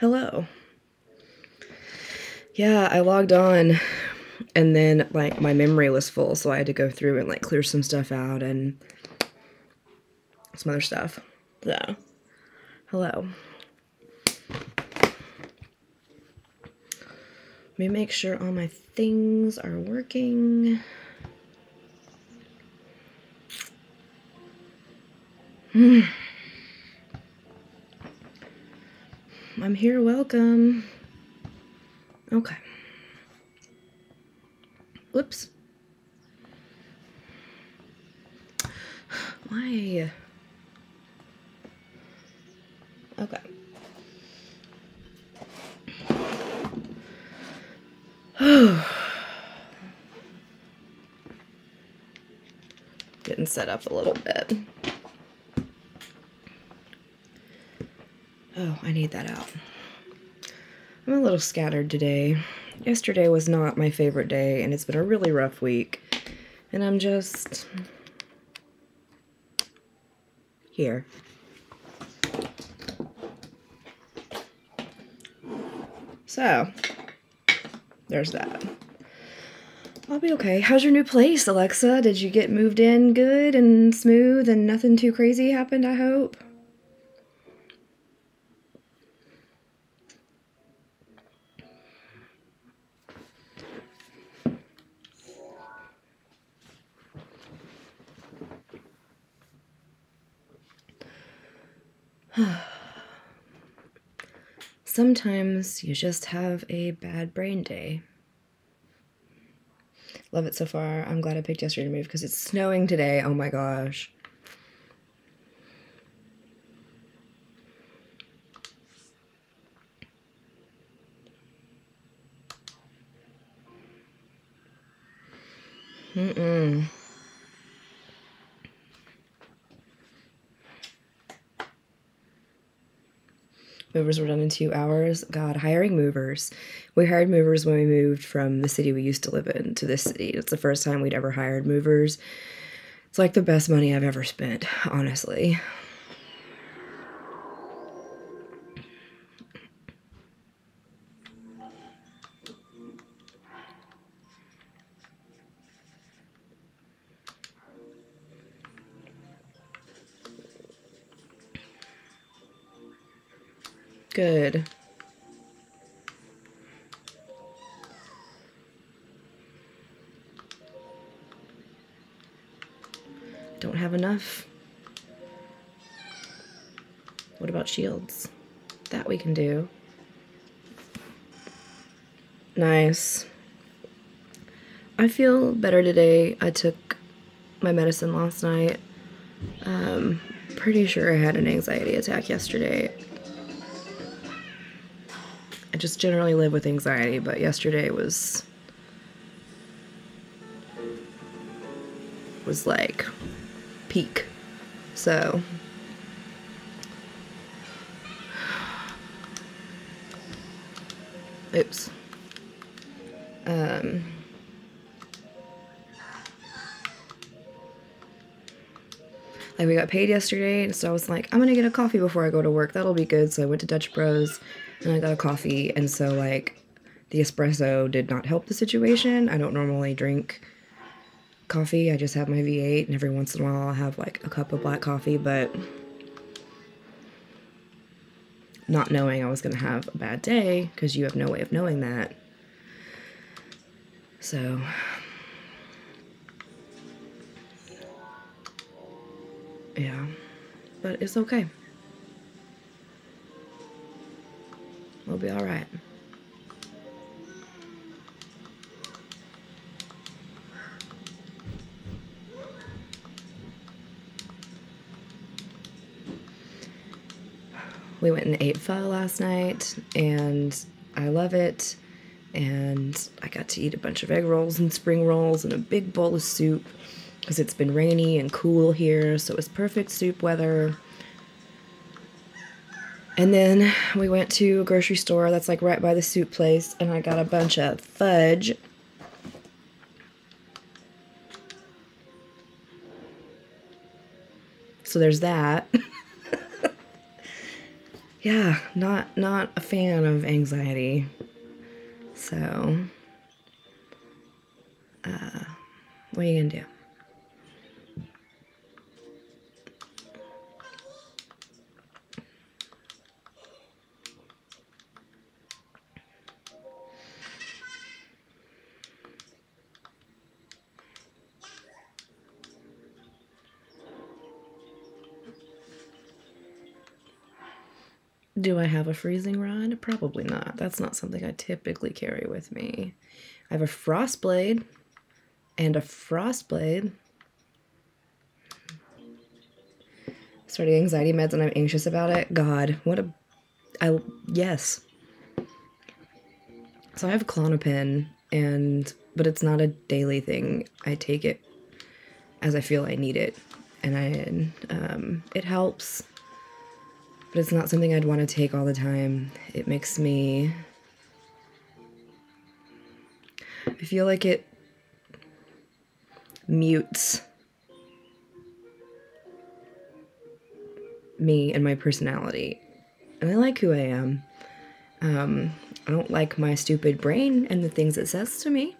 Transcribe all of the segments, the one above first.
Hello. Yeah, I logged on and then like my memory was full, so I had to go through and like clear some stuff out and some other stuff. So, hello. Let me make sure all my things are working. Hmm. I'm here, welcome. Okay. Whoops. Why? Okay. Getting set up a little bit. Oh, I need that out. I'm a little scattered today. Yesterday was not my favorite day, and it's been a really rough week. And I'm just... here. So, there's that. I'll be okay. How's your new place, Alexa? Did you get moved in good and smooth and nothing too crazy happened, I hope? Sometimes you just have a bad brain day. Love it so far. I'm glad I picked yesterday to move because it's snowing today. Oh my gosh. Movers were done in two hours. God, hiring movers. We hired movers when we moved from the city we used to live in to this city. It's the first time we'd ever hired movers. It's like the best money I've ever spent, honestly. Nice. I feel better today. I took my medicine last night. Um, pretty sure I had an anxiety attack yesterday. I just generally live with anxiety, but yesterday was was like peak. So oops. Um like we got paid yesterday, and so I was like, I'm gonna get a coffee before I go to work. That'll be good. So I went to Dutch Bros and I got a coffee, and so like the espresso did not help the situation. I don't normally drink coffee. I just have my V8, and every once in a while I'll have like a cup of black coffee, but not knowing I was gonna have a bad day because you have no way of knowing that. So yeah, but it's okay. We'll be all right. We went and ate pho last night, and I love it. And I got to eat a bunch of egg rolls and spring rolls and a big bowl of soup because it's been rainy and cool here, so it was perfect soup weather. And then we went to a grocery store that's like right by the soup place, and I got a bunch of fudge. So there's that. yeah, not not a fan of anxiety. So, uh, what are you gonna do? Do I have a freezing rod? Probably not. That's not something I typically carry with me. I have a frost blade and a frost blade. Starting anxiety meds and I'm anxious about it. God, what a I yes. So I have Klonopin and but it's not a daily thing. I take it as I feel I need it. And I um it helps but it's not something I'd want to take all the time. It makes me. I feel like it mutes me and my personality. And I like who I am. Um, I don't like my stupid brain and the things it says to me.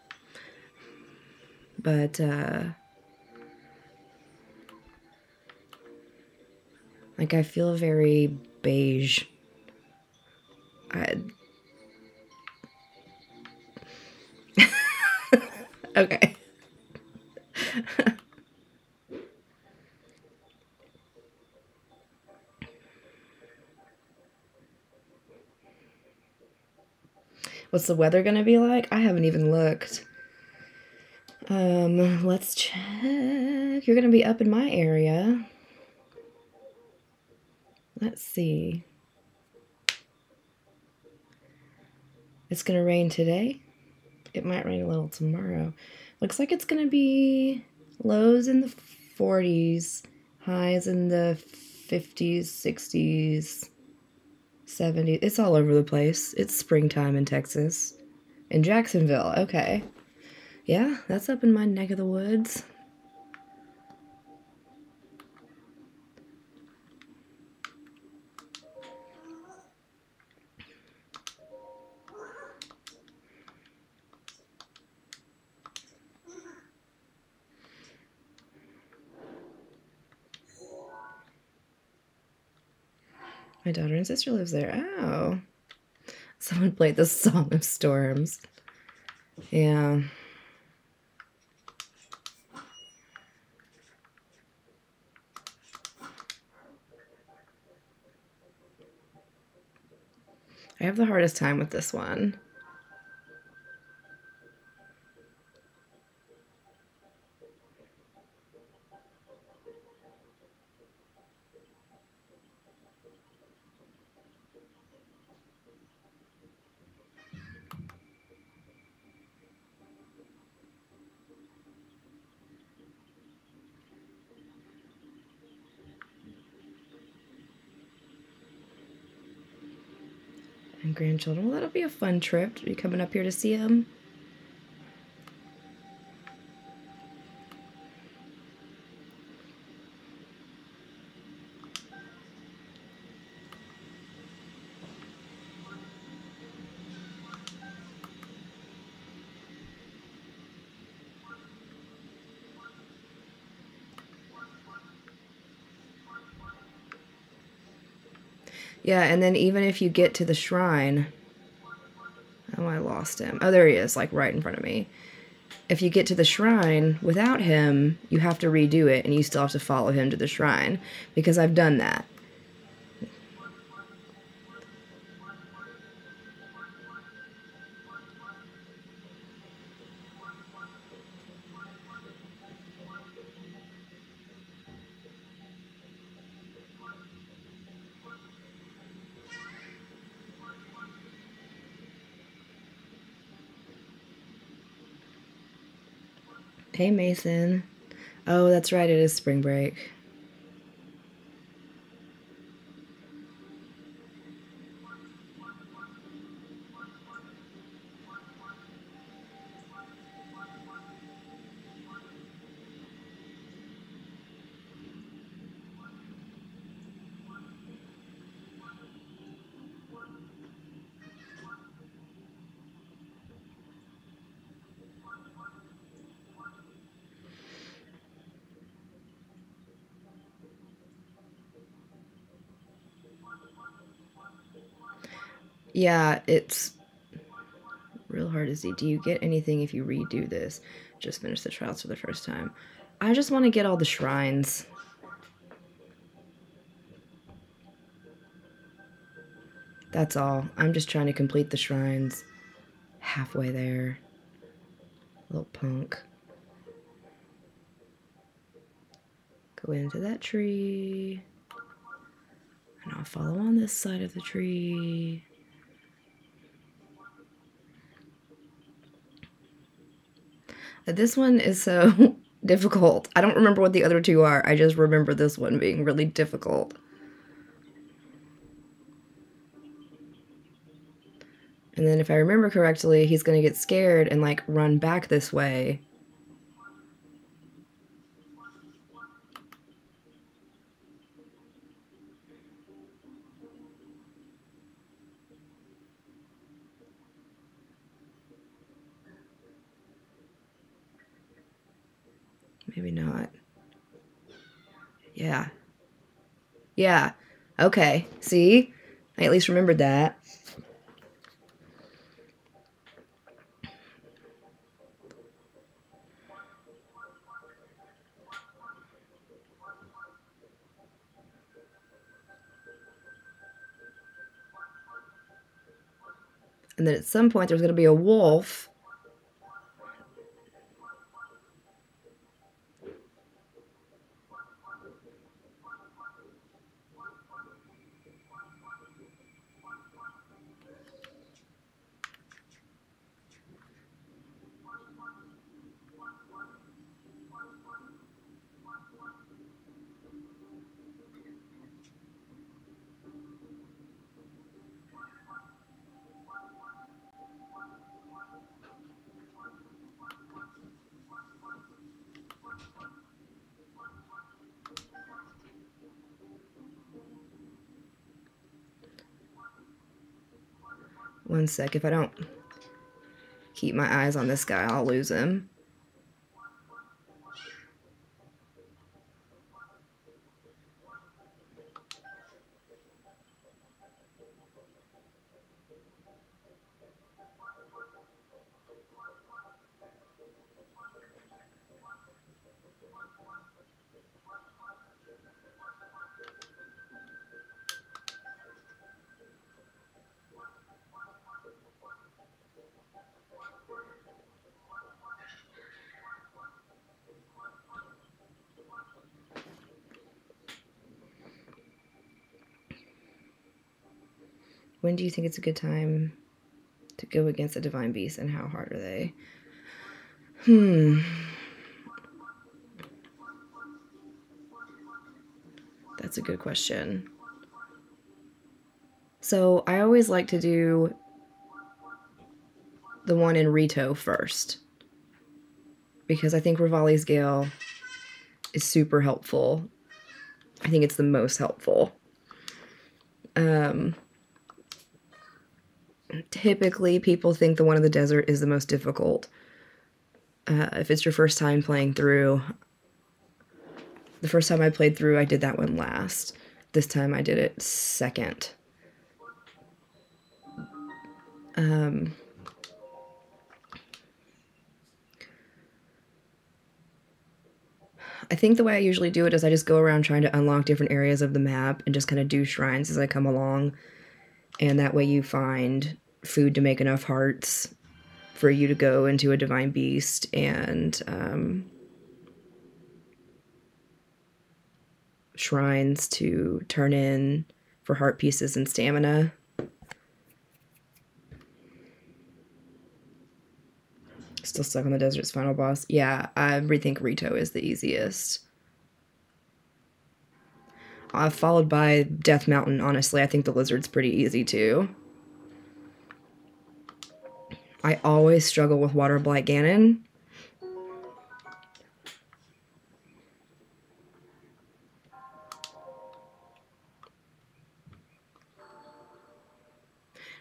But, uh, Like I feel very beige. I... okay. What's the weather gonna be like? I haven't even looked. Um, let's check. You're gonna be up in my area. Let's see. It's going to rain today. It might rain a little tomorrow. Looks like it's going to be lows in the 40s, highs in the 50s, 60s, 70s. It's all over the place. It's springtime in Texas. In Jacksonville. Okay. Yeah, that's up in my neck of the woods. My daughter and sister lives there. Oh. Someone played the Song of Storms. Yeah. I have the hardest time with this one. Grandchildren. Well, that'll be a fun trip to be coming up here to see them. Yeah, and then even if you get to the shrine, oh, I lost him. Oh, there he is, like right in front of me. If you get to the shrine without him, you have to redo it, and you still have to follow him to the shrine because I've done that. Hey, Mason. Oh, that's right, it is spring break. Yeah, it's real hard to see. Do you get anything if you redo this? Just finish the trials for the first time. I just want to get all the shrines. That's all. I'm just trying to complete the shrines. Halfway there. Little punk. Go into that tree. And I'll follow on this side of the tree. This one is so difficult. I don't remember what the other two are. I just remember this one being really difficult. And then if I remember correctly, he's going to get scared and like run back this way. Maybe not. Yeah. Yeah. Okay. See? I at least remembered that. And then at some point there's going to be a wolf One sec. If I don't keep my eyes on this guy, I'll lose him. When do you think it's a good time to go against a divine beast and how hard are they? Hmm. That's a good question. So I always like to do the one in Rito first. Because I think Revali's Gale is super helpful. I think it's the most helpful. Um, typically people think the one in the desert is the most difficult. Uh, if it's your first time playing through, the first time I played through, I did that one last. This time I did it second. Um, I think the way I usually do it is I just go around trying to unlock different areas of the map and just kind of do shrines as I come along and that way you find food to make enough hearts for you to go into a divine beast and um, shrines to turn in for heart pieces and stamina. Still stuck on the desert's final boss. Yeah, I rethink Rito is the easiest. Uh, followed by Death Mountain, honestly. I think the Lizard's pretty easy too. I always struggle with Water Blight Ganon.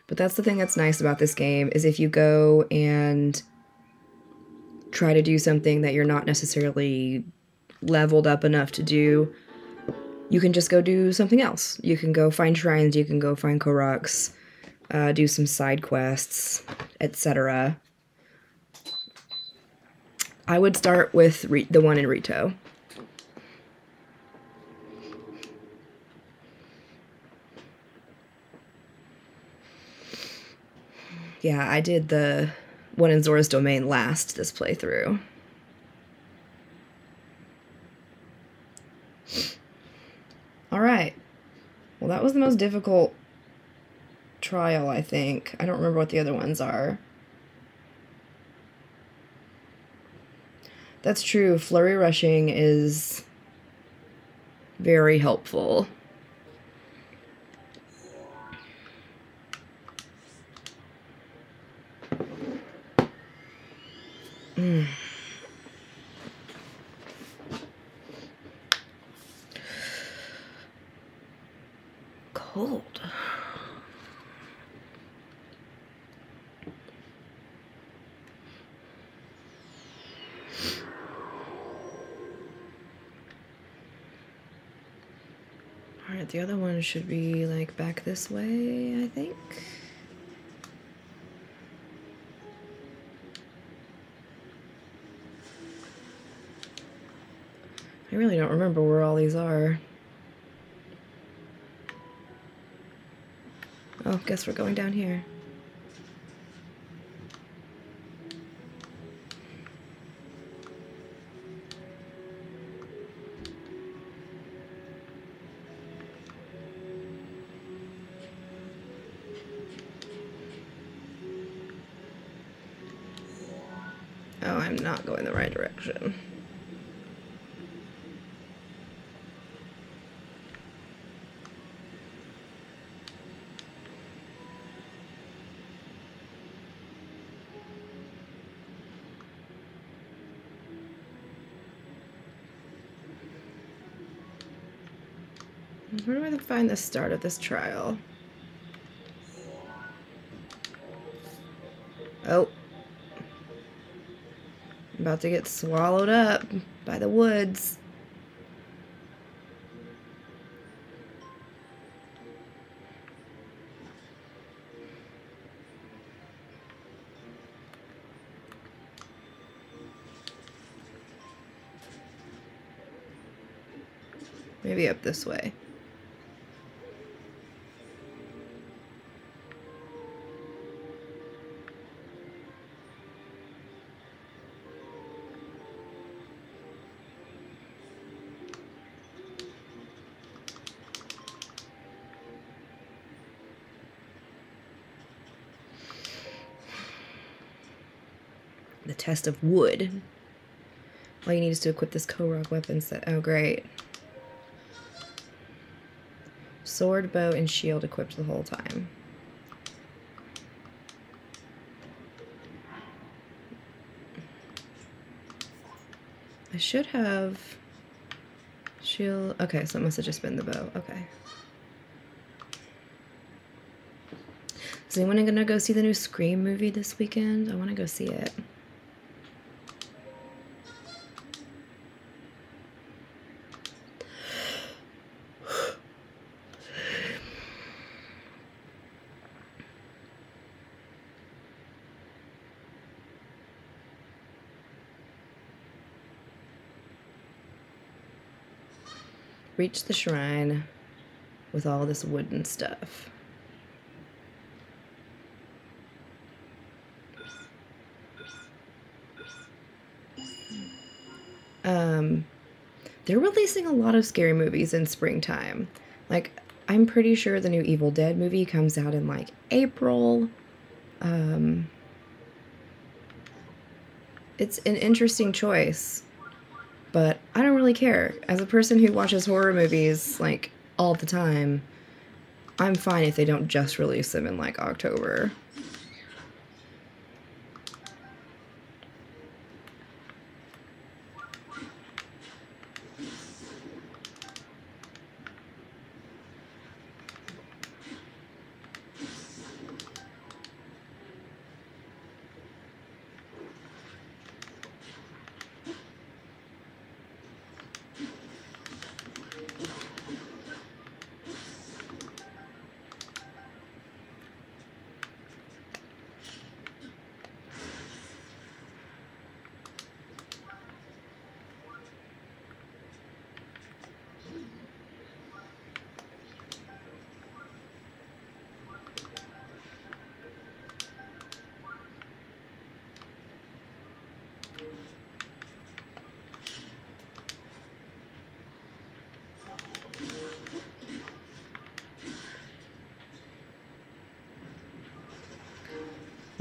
But that's the thing that's nice about this game is if you go and try to do something that you're not necessarily leveled up enough to do, you can just go do something else. You can go find shrines, you can go find Koroks, uh, do some side quests, etc. I would start with Re- the one in Rito. Yeah, I did the one in Zora's Domain last this playthrough. All right. Well, that was the most difficult trial, I think. I don't remember what the other ones are. That's true. Flurry rushing is very helpful. Mm. Cold. Alright, the other one should be like back this way, I think. I really don't remember where all these are. Oh, guess we're going down here. Oh, I'm not going the right direction. Where do I find the start of this trial? Oh. I'm about to get swallowed up by the woods. Maybe up this way. Test of wood. All you need is to equip this Korok weapon set. Oh, great. Sword, bow, and shield equipped the whole time. I should have shield. Okay, so it must have just been the bow. Okay. Is anyone gonna go see the new Scream movie this weekend? I want to go see it. Reach the shrine with all this wooden stuff. Um, they're releasing a lot of scary movies in springtime. Like, I'm pretty sure the new Evil Dead movie comes out in like April. Um, it's an interesting choice, but I don't really care. As a person who watches horror movies like all the time, I'm fine if they don't just release them in like October.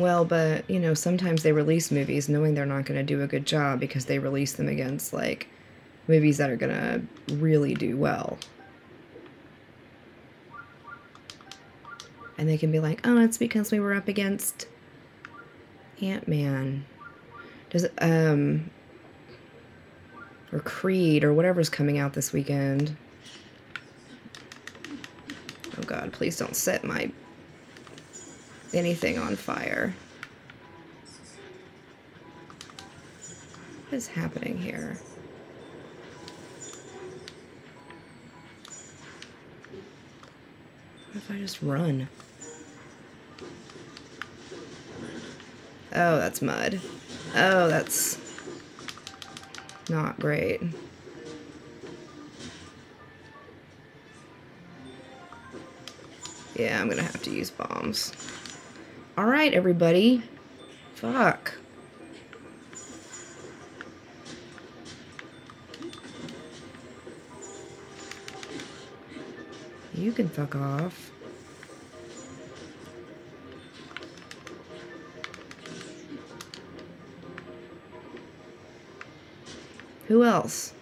Well, but, you know, sometimes they release movies knowing they're not going to do a good job because they release them against, like, movies that are going to really do well. And they can be like, oh, it's because we were up against Ant Man. Does um or Creed or whatever's coming out this weekend. Oh god, please don't set my anything on fire. What is happening here? What if I just run? Oh, that's mud. Oh, that's not great. Yeah, I'm gonna have to use bombs. Everybody. Fuck. You can fuck off. Who else?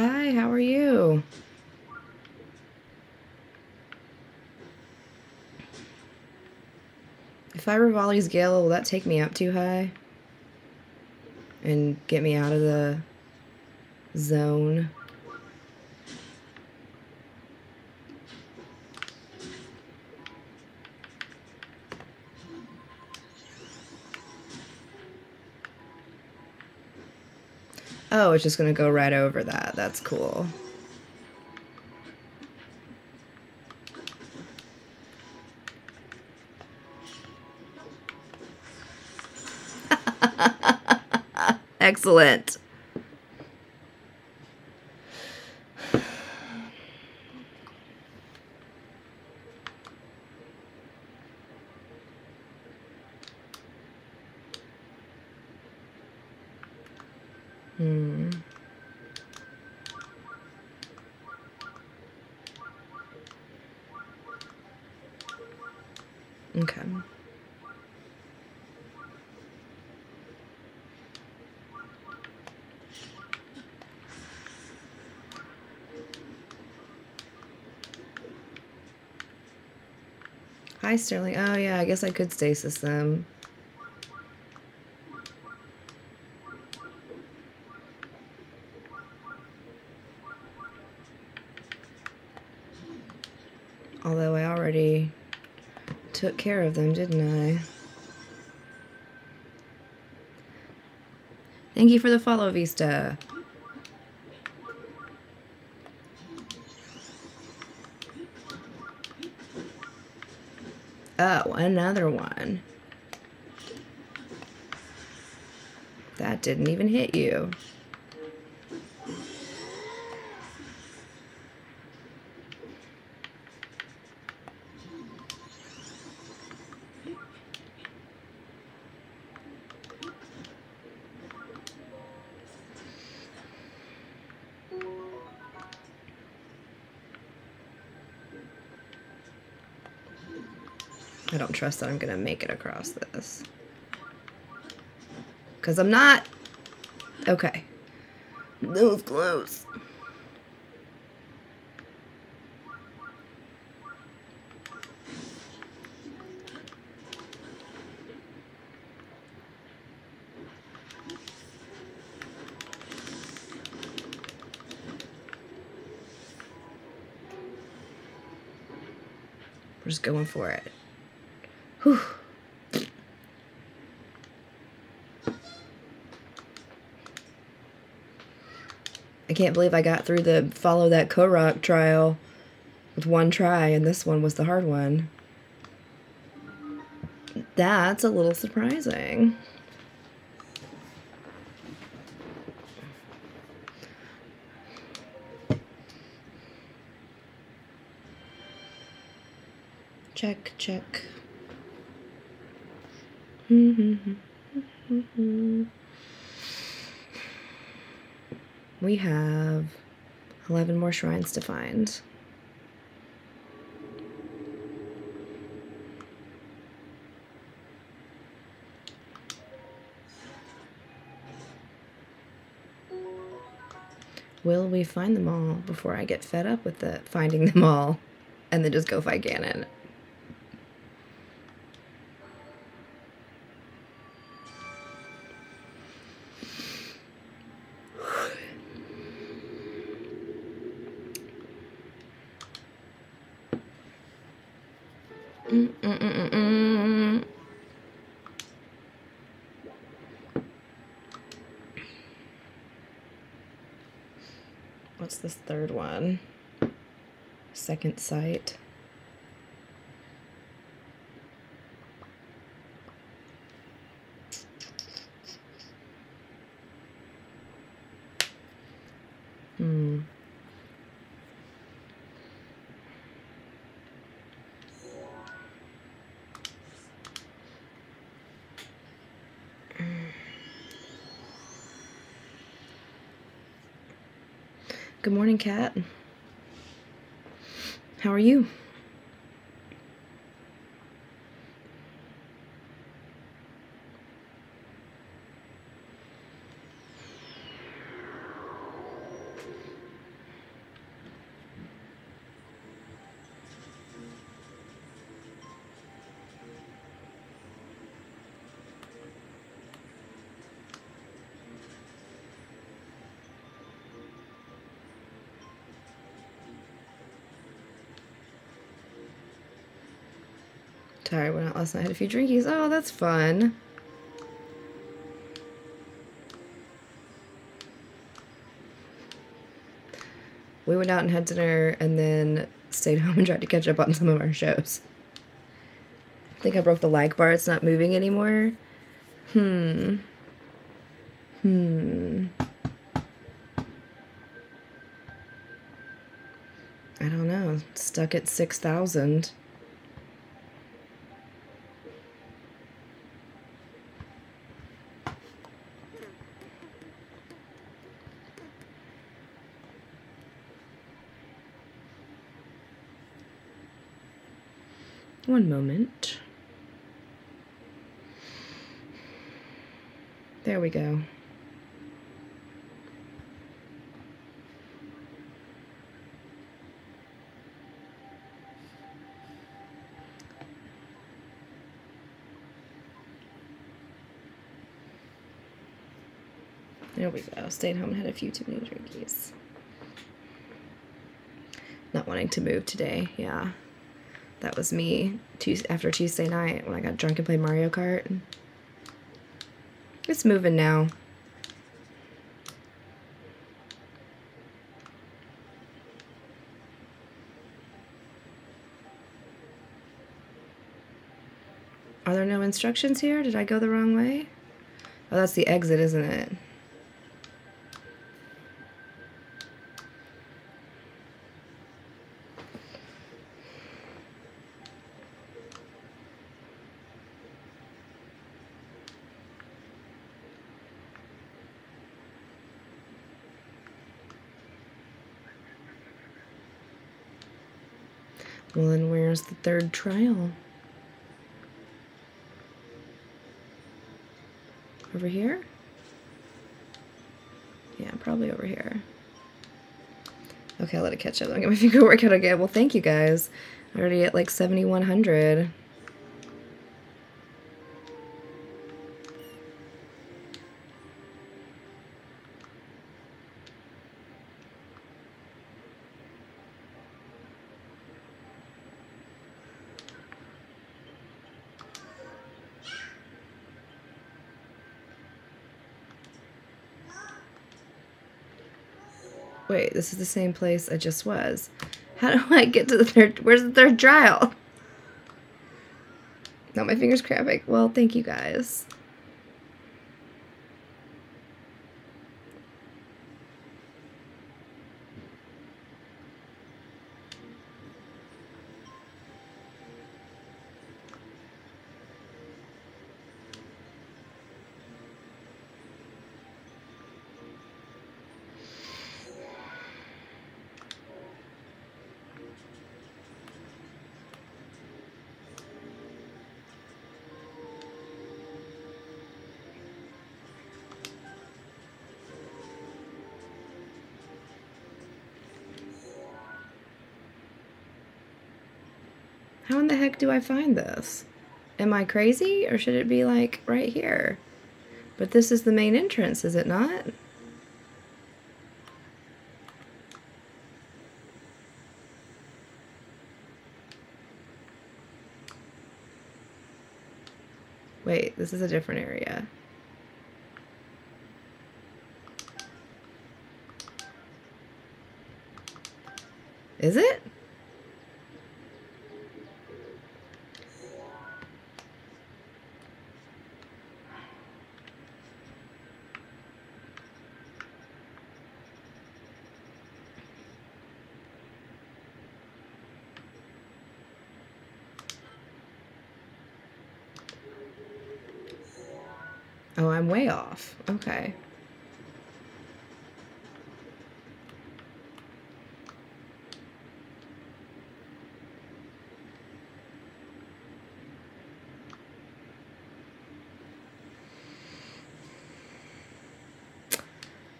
Hi, how are you? If I Revali's Gale, will that take me up too high? And get me out of the zone? Oh, it's just gonna go right over that. That's cool. Excellent. Hmm. Okay. Hi, Sterling. Oh, yeah, I guess I could stasis them. Although I already took care of them, didn't I? Thank you for the follow, Vista. Another one. That didn't even hit you. trust that I'm going to make it across this. Because I'm not... Okay. That was close. We're just going for it. Can't believe I got through the follow that Korok trial with one try, and this one was the hard one. That's a little surprising. Check, check. We have 11 more shrines to find. Will we find them all before I get fed up with the finding them all and then just go fight Ganon? Second sight. Hmm. Good morning, Kat. How are you? Tired, went out last night, had a few drinkies. Oh, that's fun. We went out and had dinner and then stayed home and tried to catch up on some of our shows. I think I broke the like bar. It's not moving anymore. Hmm. Hmm. I don't know. Stuck at 6,000. One moment. There we go. There we go. Stayed home and had a few too many drinkies. Not wanting to move today, yeah. That was me Tuesday, after Tuesday night when I got drunk and played Mario Kart. It's moving now. Are there no instructions here? Did I go the wrong way? Oh, that's the exit, isn't it? Well, then where's the third trial? Over here? Yeah, probably over here. Okay, I'll let it catch up. I'll get my finger workout again. Well, thank you guys. I'm Already at like 7,100. Wait, this is the same place I just was. How do I get to the third? Where's the third trial? Not my fingers cramping. Well, thank you guys. How in the heck do I find this? Am I crazy or should it be like right here? But this is the main entrance, is it not? Wait, this is a different area. Is it? Oh, I'm way off. Okay.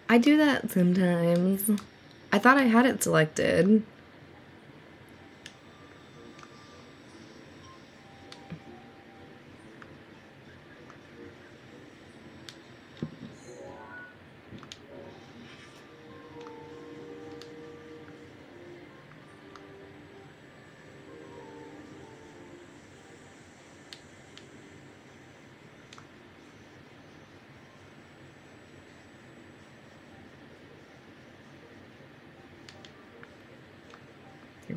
I do that sometimes. I thought I had it selected.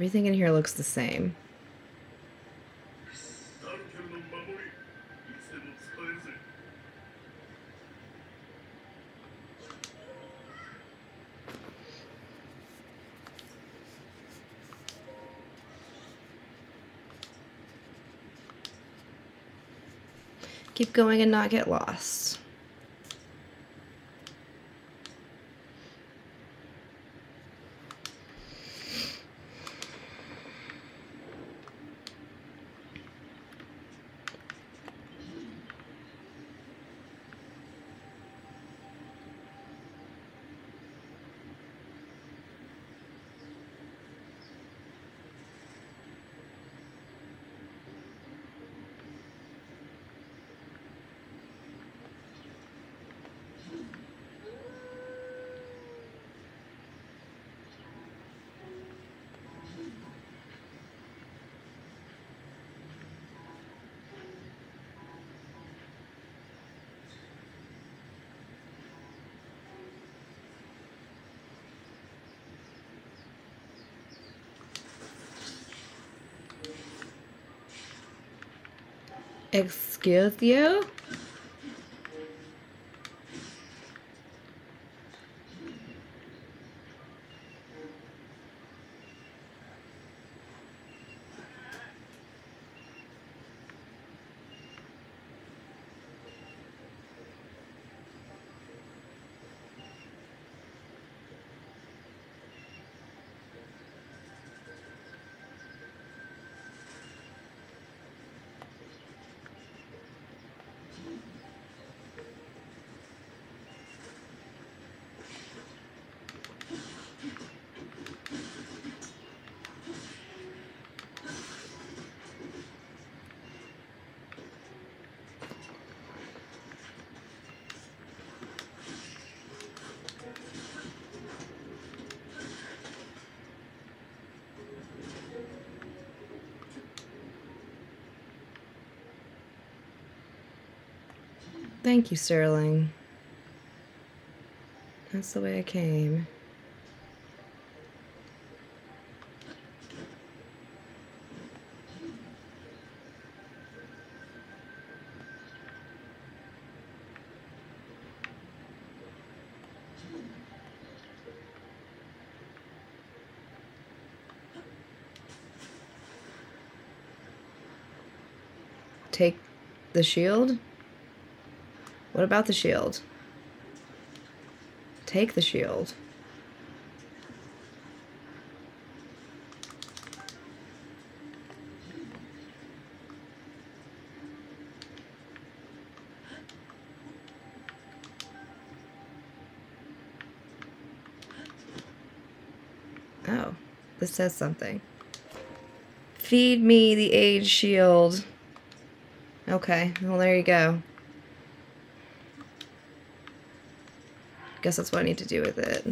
Everything in here looks the same. Keep going and not get lost. Excuse you? Thank you, Sterling. That's the way I came. Take the shield? What about the shield? Take the shield. Oh, this says something. Feed me the age shield. Okay, well, there you go. Guess that's what I need to do with it.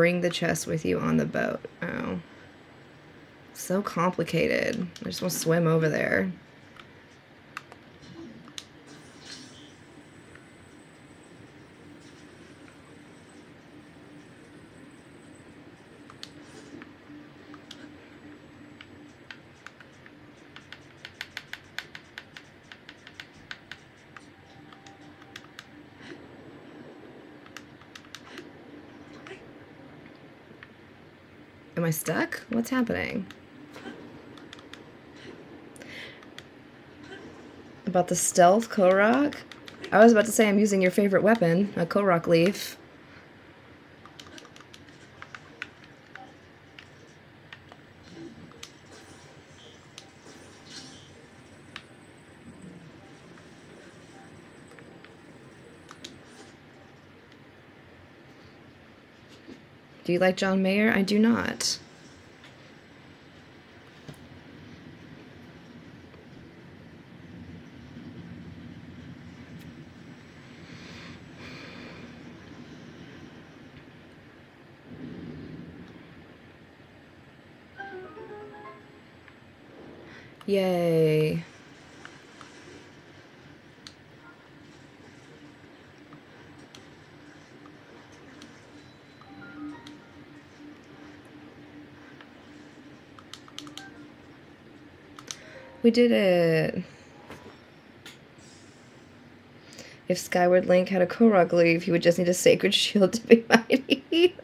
Bring the chest with you on the boat. Oh. So complicated. I just want to swim over there. I stuck? What's happening? About the stealth Korok? I was about to say I'm using your favorite weapon, a Korok leaf. Do you like John Mayer? I do not. We did it. If Skyward Link had a Korok leaf, he would just need a Sacred Shield to be mighty.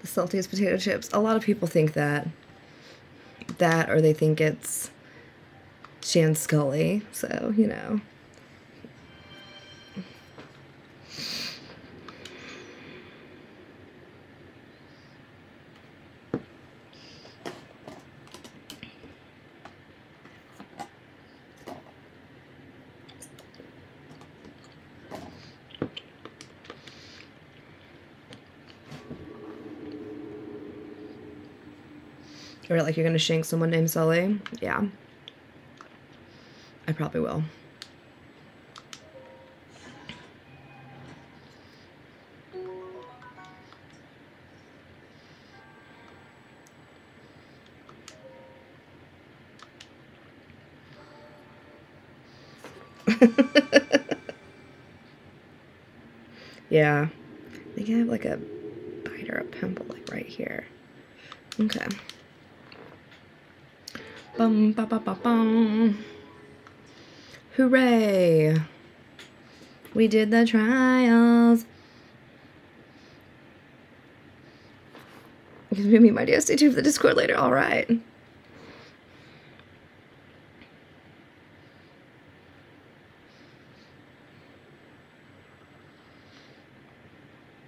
the saltiest potato chips. A lot of people think that. That, or they think it's Shan Scully. So, you know. Or like you're gonna shank someone named Sully. Yeah. I probably will. yeah. I think I have like a bite or a pimple like right here. Okay. Bum ba ba ba bum. Hooray! We did the trials. You can meet my dear. Stay tuned for the Discord later. All right.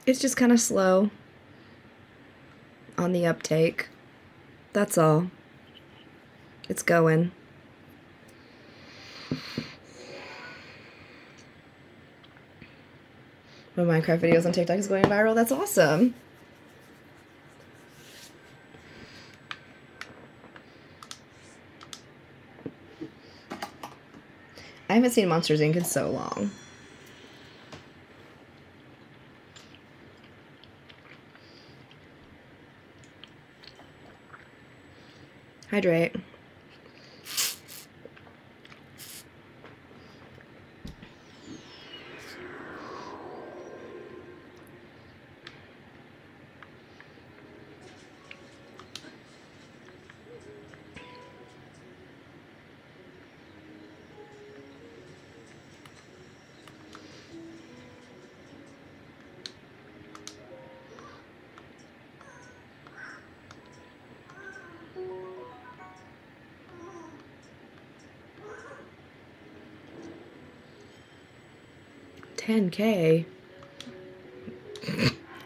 It's just kind of slow on the uptake. That's all. It's going. My Minecraft videos on TikTok is going viral. That's awesome. I haven't seen Monsters Inc. in so long. Hydrate. Ten K.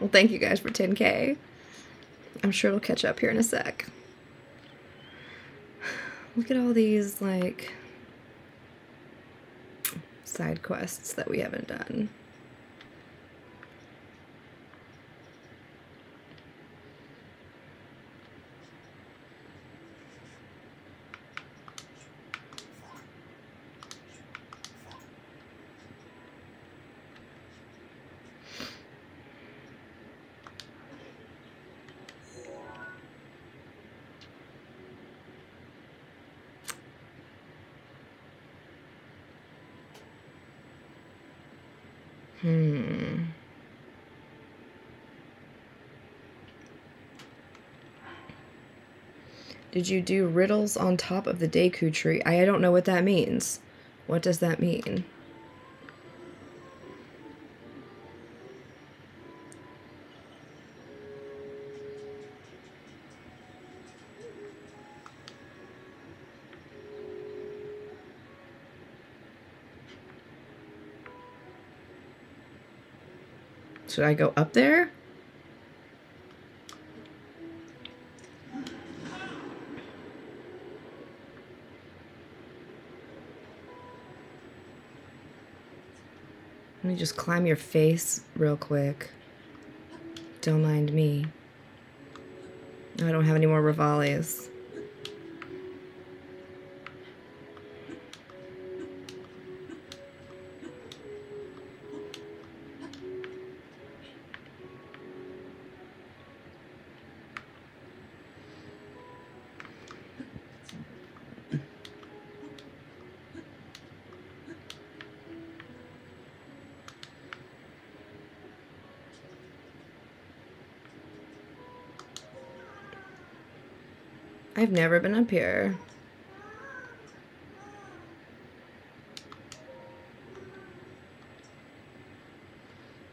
well, thank you guys for ten K. I'm sure it'll catch up here in a sec. Look at all these like side quests that we haven't done. Did you do riddles on top of the Deku tree? I don't know what that means. What does that mean? Should I go up there? Just climb your face real quick. Don't mind me. I don't have any more Rivales. I've never been up here.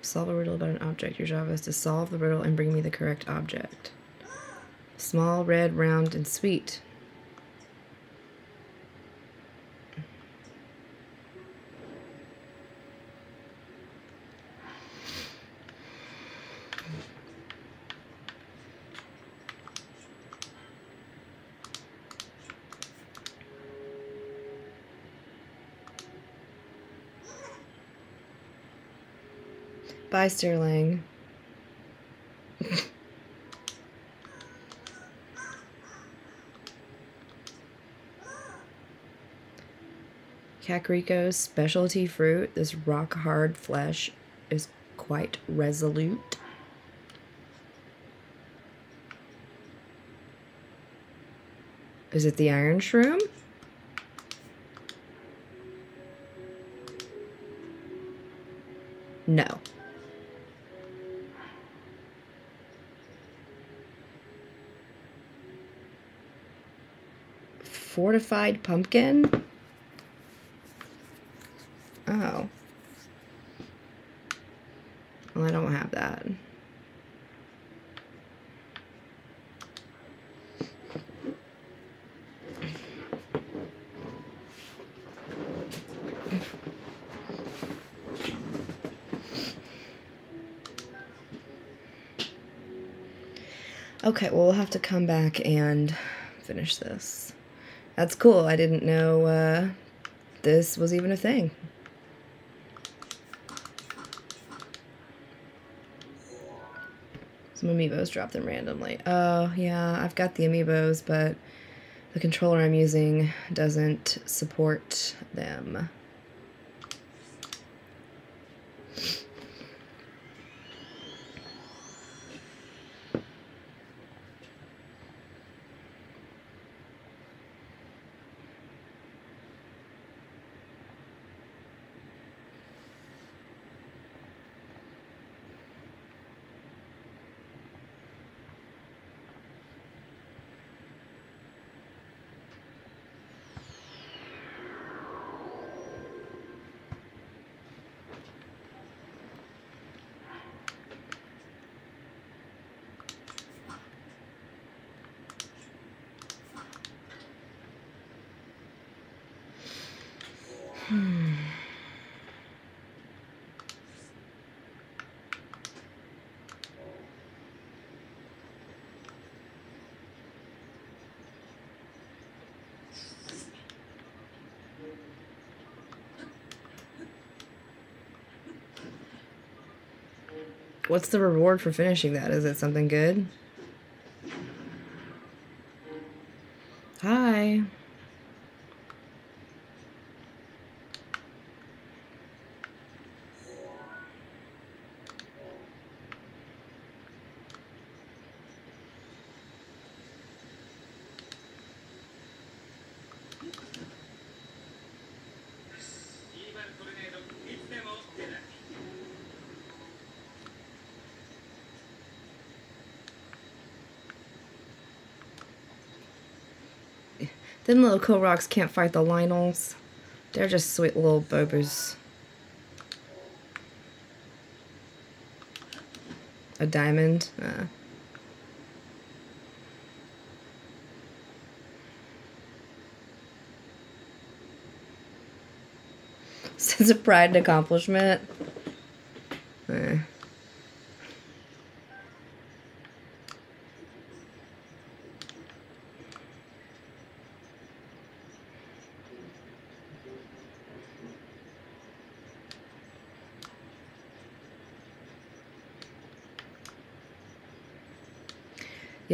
Solve a riddle about an object. Your job is to solve the riddle and bring me the correct object. Small, red, round, and sweet. Bye, Sterling. Kakariko's specialty fruit, this rock hard flesh, is quite resolute. Is it the iron shroom? Fortified pumpkin? Oh. Well, I don't have that. Okay, well, we'll have to come back and finish this. That's cool. I didn't know uh, this was even a thing. Some amiibos drop them randomly. Oh, yeah, I've got the amiibos, but the controller I'm using doesn't support them. What's the reward for finishing that? Is it something good? Hi. Them little Koroks can't fight the Lynels. They're just sweet little bobers. A diamond? Uh. Sense of pride and accomplishment.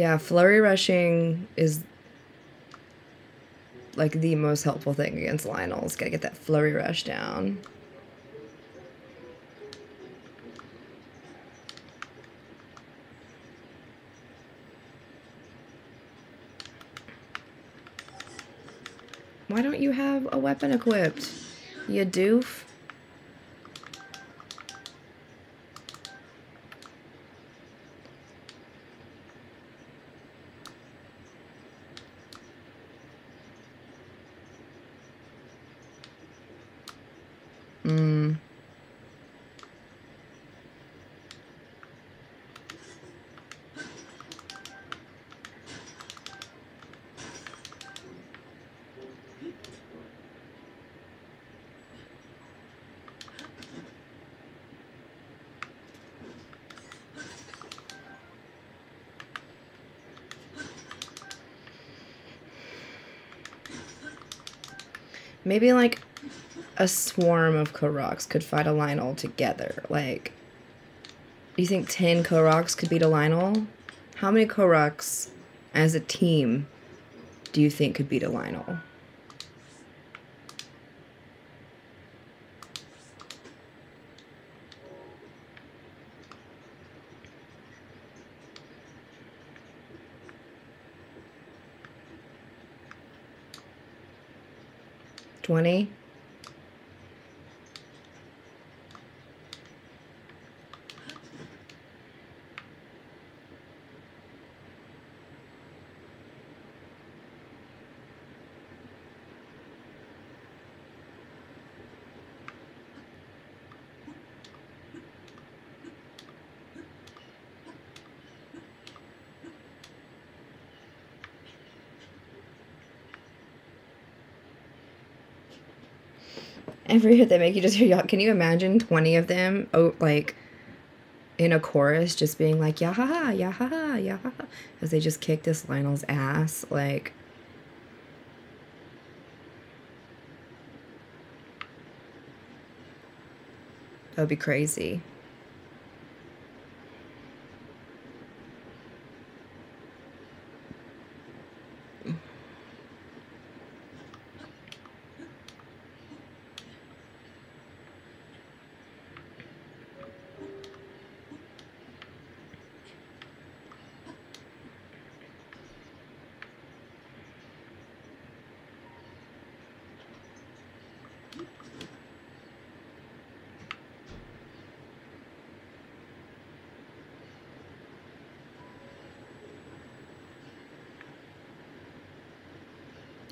Yeah, flurry rushing is like the most helpful thing against Lynel's. Gotta get that flurry rush down. Why don't you have a weapon equipped? You doof. Maybe like a swarm of Koroks could fight a Lynel together. Like, do you think 10 Koroks could beat a Lynel? How many Koroks as a team do you think could beat a Lynel? Twenty? Every hit they make you just hear y'all. Can you imagine 20 of them, oh, like, in a chorus just being like, yeah ha ha, yeah ha ha, ha ha, as they just kick this Lynel's ass? Like, that would be crazy.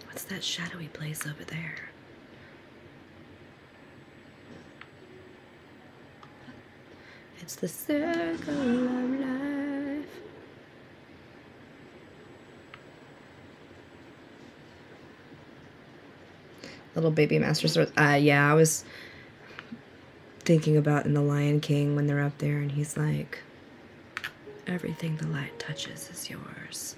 What's that shadowy place over there? It's the circle of life. Little baby master sword. Uh, yeah, I was thinking about in The Lion King when they're up there and he's like, everything the light touches is yours.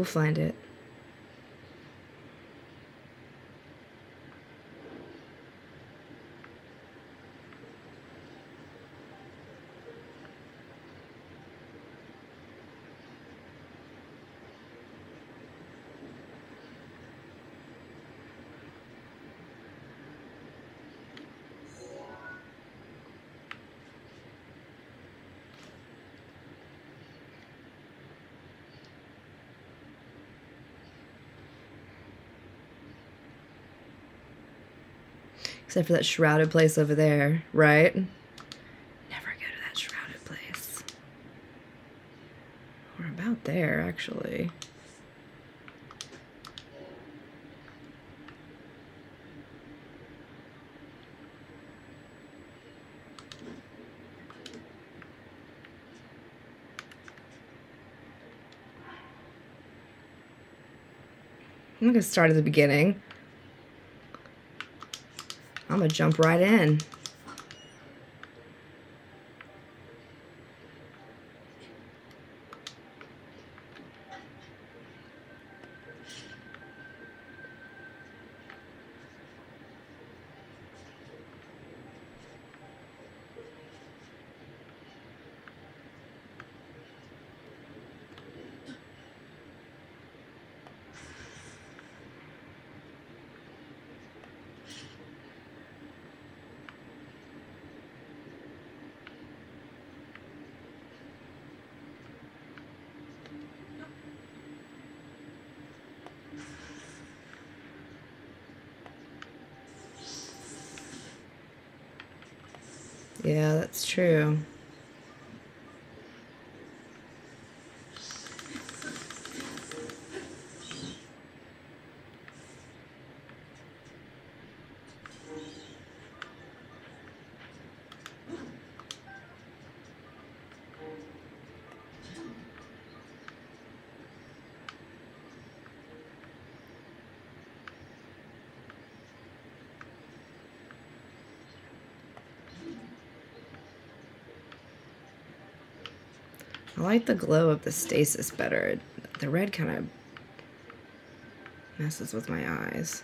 We'll find it. Except for that shrouded place over there, right? Never go to that shrouded place. We're about there, actually. I'm gonna start at the beginning. I'm gonna jump right in. Yeah, that's true. I like the glow of the stasis better. The red kind of messes with my eyes.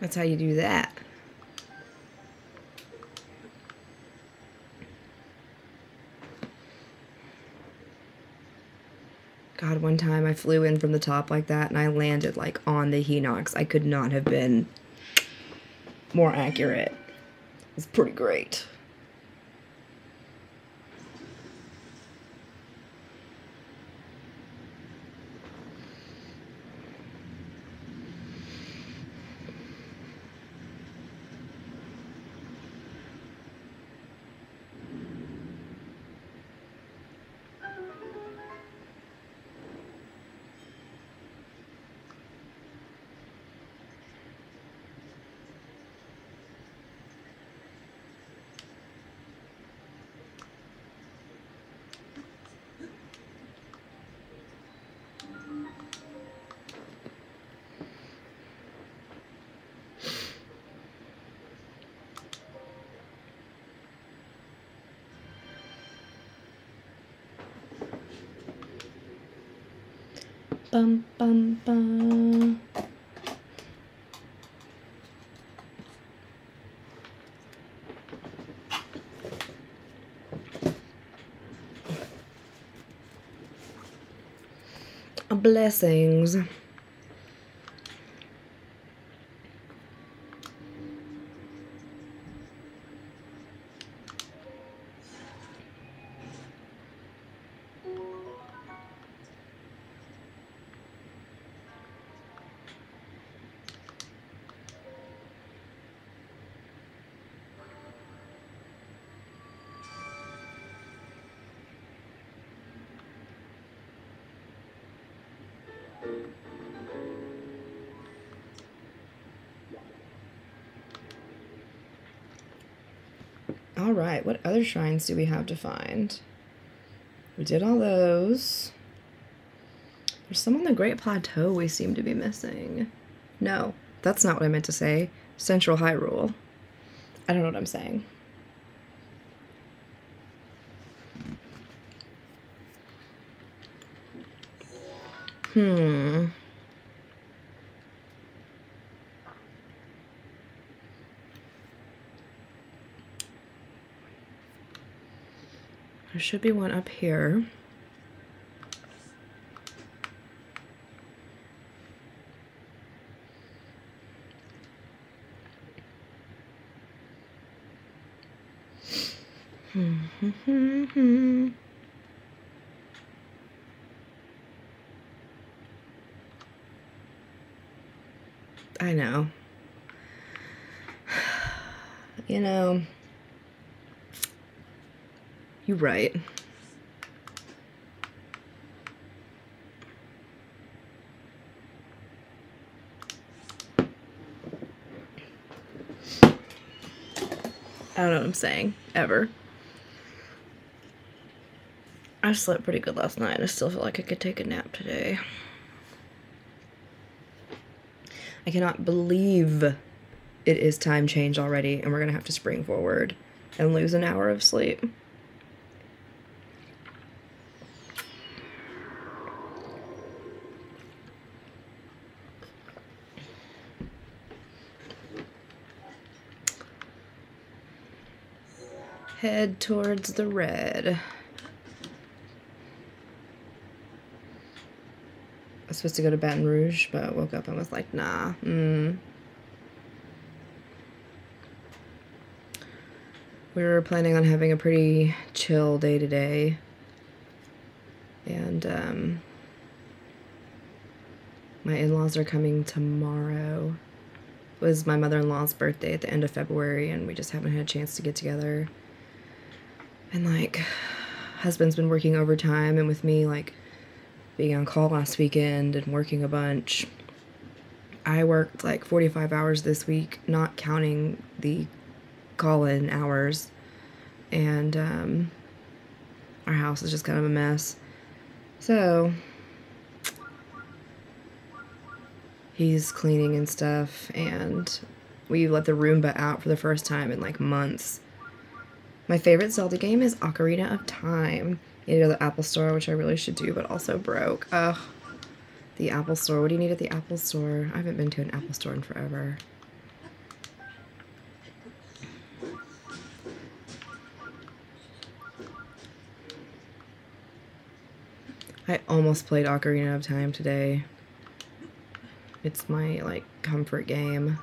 That's how you do that. God, one time I flew in from the top like that and I landed like on the Hinox. I could not have been more accurate. It's pretty great. Blessings. All right, what other shrines do we have to find? We did all those. There's some on the Great Plateau we seem to be missing. No, that's not what I meant to say. Central Hyrule. I don't know what I'm saying. Hmm. There should be one up here. I know. You know, you're right. I don't know what I'm saying, ever. I slept pretty good last night. I still feel like I could take a nap today. I cannot believe it is time change already, and we're gonna have to spring forward and lose an hour of sleep. Head towards the red. I was supposed to go to Baton Rouge, but woke up and was like, nah. Mm. We were planning on having a pretty chill day today. And um, my in laws are coming tomorrow. It was my mother in law's birthday at the end of February, and we just haven't had a chance to get together. And like, husband's been working overtime, and with me, like, being on call last weekend and working a bunch. I worked like 45 hours this week, not counting the call in hours. And um, our house is just kind of a mess. So, he's cleaning and stuff, and we let the Roomba out for the first time in like months. My favorite Zelda game is Ocarina of Time. To the Apple Store, which I really should do, but also broke. Ugh. The Apple Store. What do you need at the Apple Store? I haven't been to an Apple Store in forever. I almost played Ocarina of Time today. It's my, like, comfort game.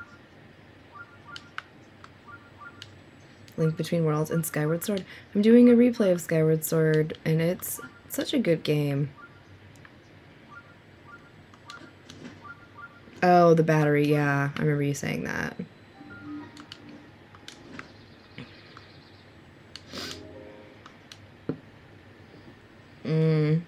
Link Between Worlds and Skyward Sword. I'm doing a replay of Skyward Sword, and it's such a good game. Oh, the battery, yeah. I remember you saying that. Mm.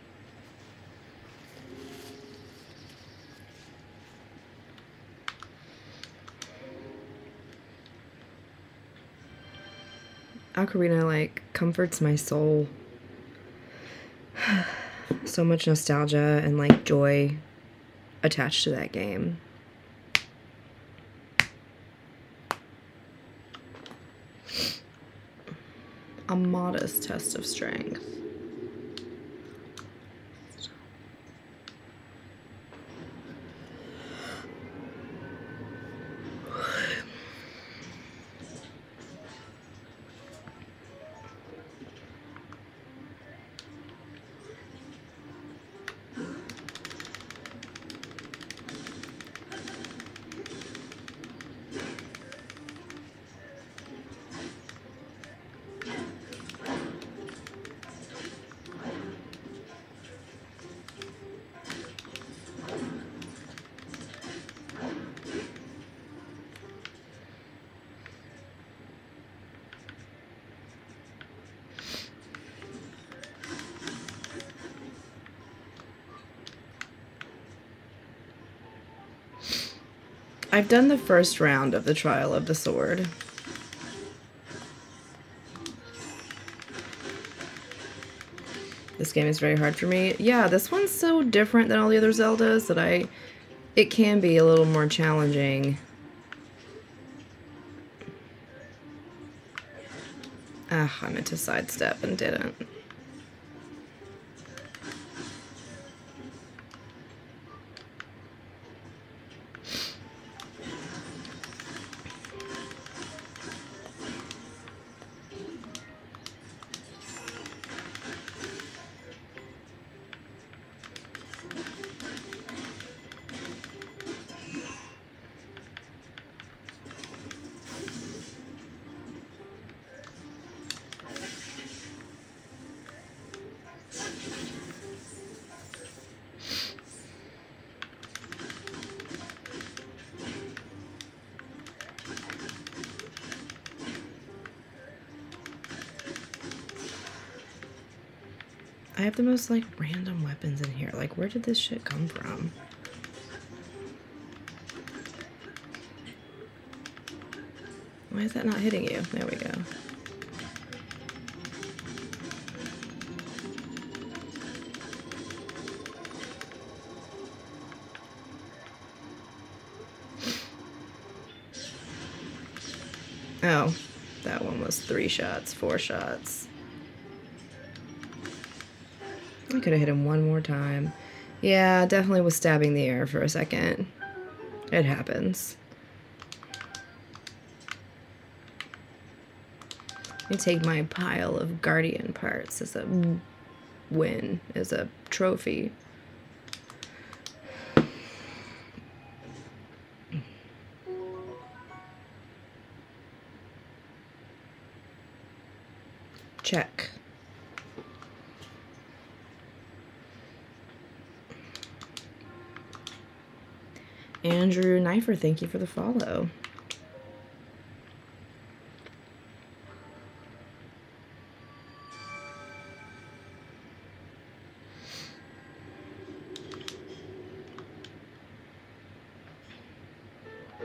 Ocarina like comforts my soul. so much nostalgia and like joy attached to that game. A modest test of strength. I've done the first round of the Trial of the Sword. This game is very hard for me. Yeah, this one's so different than all the other Zeldas that I... It can be a little more challenging. Ah, I meant to sidestep and didn't. I have the most like random weapons in here. Like, where did this shit come from? Why is that not hitting you? There we go. Oh, that one was three shots, four shots. I could have hit him one more time. Yeah, definitely was stabbing the air for a second. It happens. Me take my pile of guardian parts as a win, as a trophy. Thank you for the follow.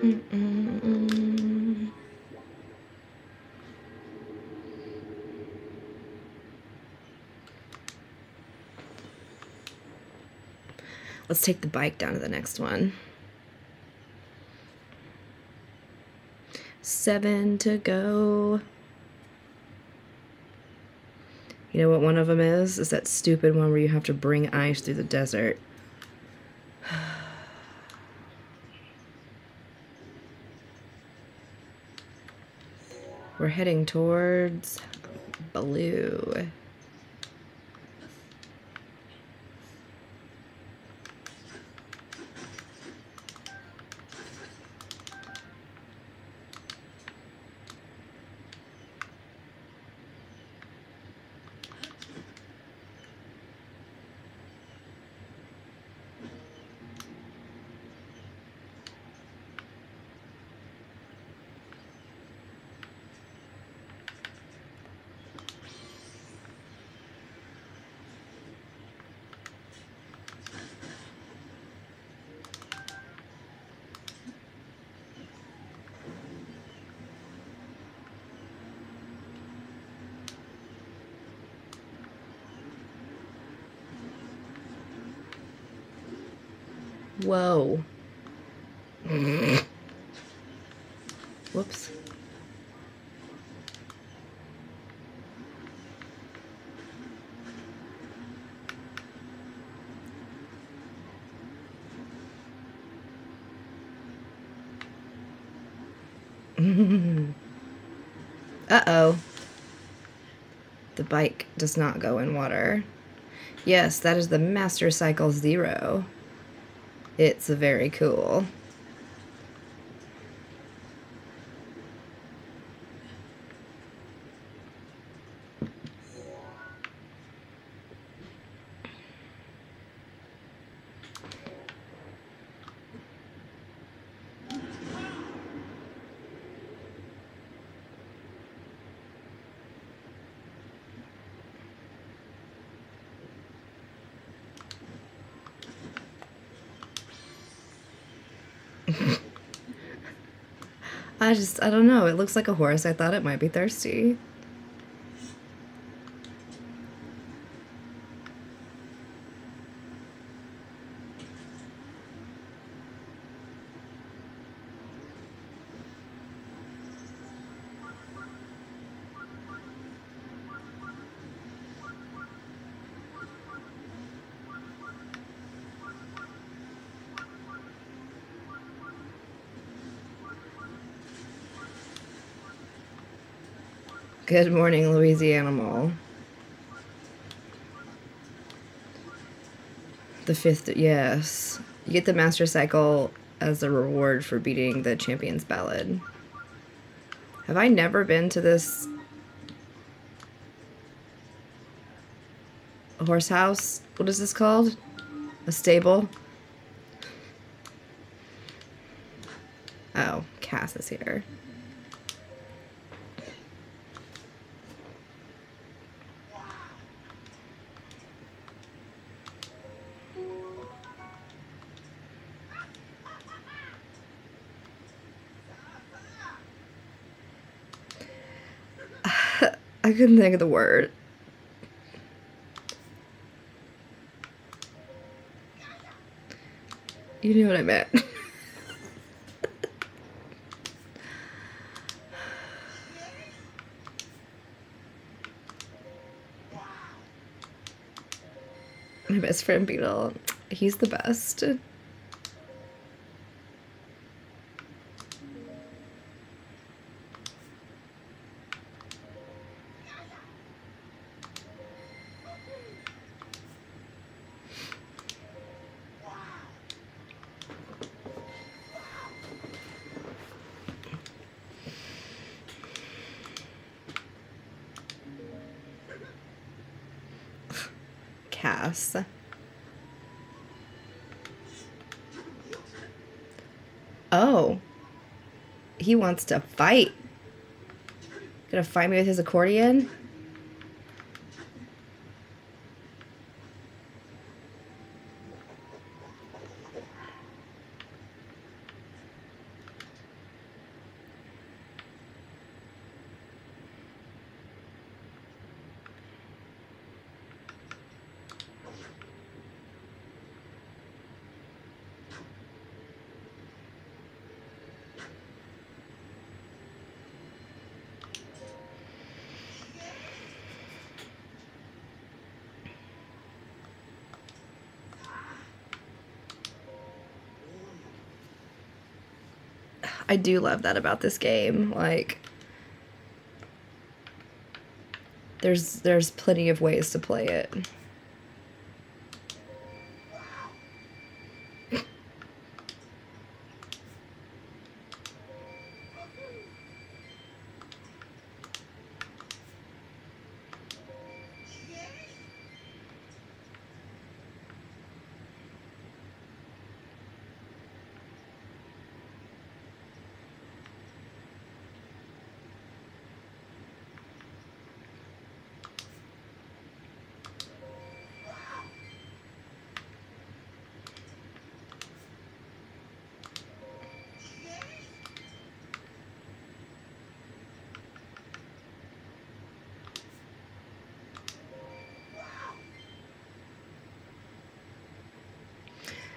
Mm-mm-mm. Let's take the bike down to the next one. Seven to go. You know what one of them is? Is that stupid one where you have to bring ice through the desert. We're heading towards blue. Whoa. Whoops. Uh-oh. The bike does not go in water. Yes, that is the Master Cycle Zero. It's very cool. I just, I don't know. It looks like a horse. I thought it might be thirsty. Good morning, Louisiana Mall. The fifth, yes. You get the Master Cycle as a reward for beating the Champion's Ballad. Have I never been to this horse house? What is this called? A stable? Oh, Kass is here. Couldn't think of the word. You knew what I meant. My best friend Beedle. He's the best. He wants to fight. Gonna fight me with his accordion? I do love that about this game. Like there's there's plenty of ways to play it.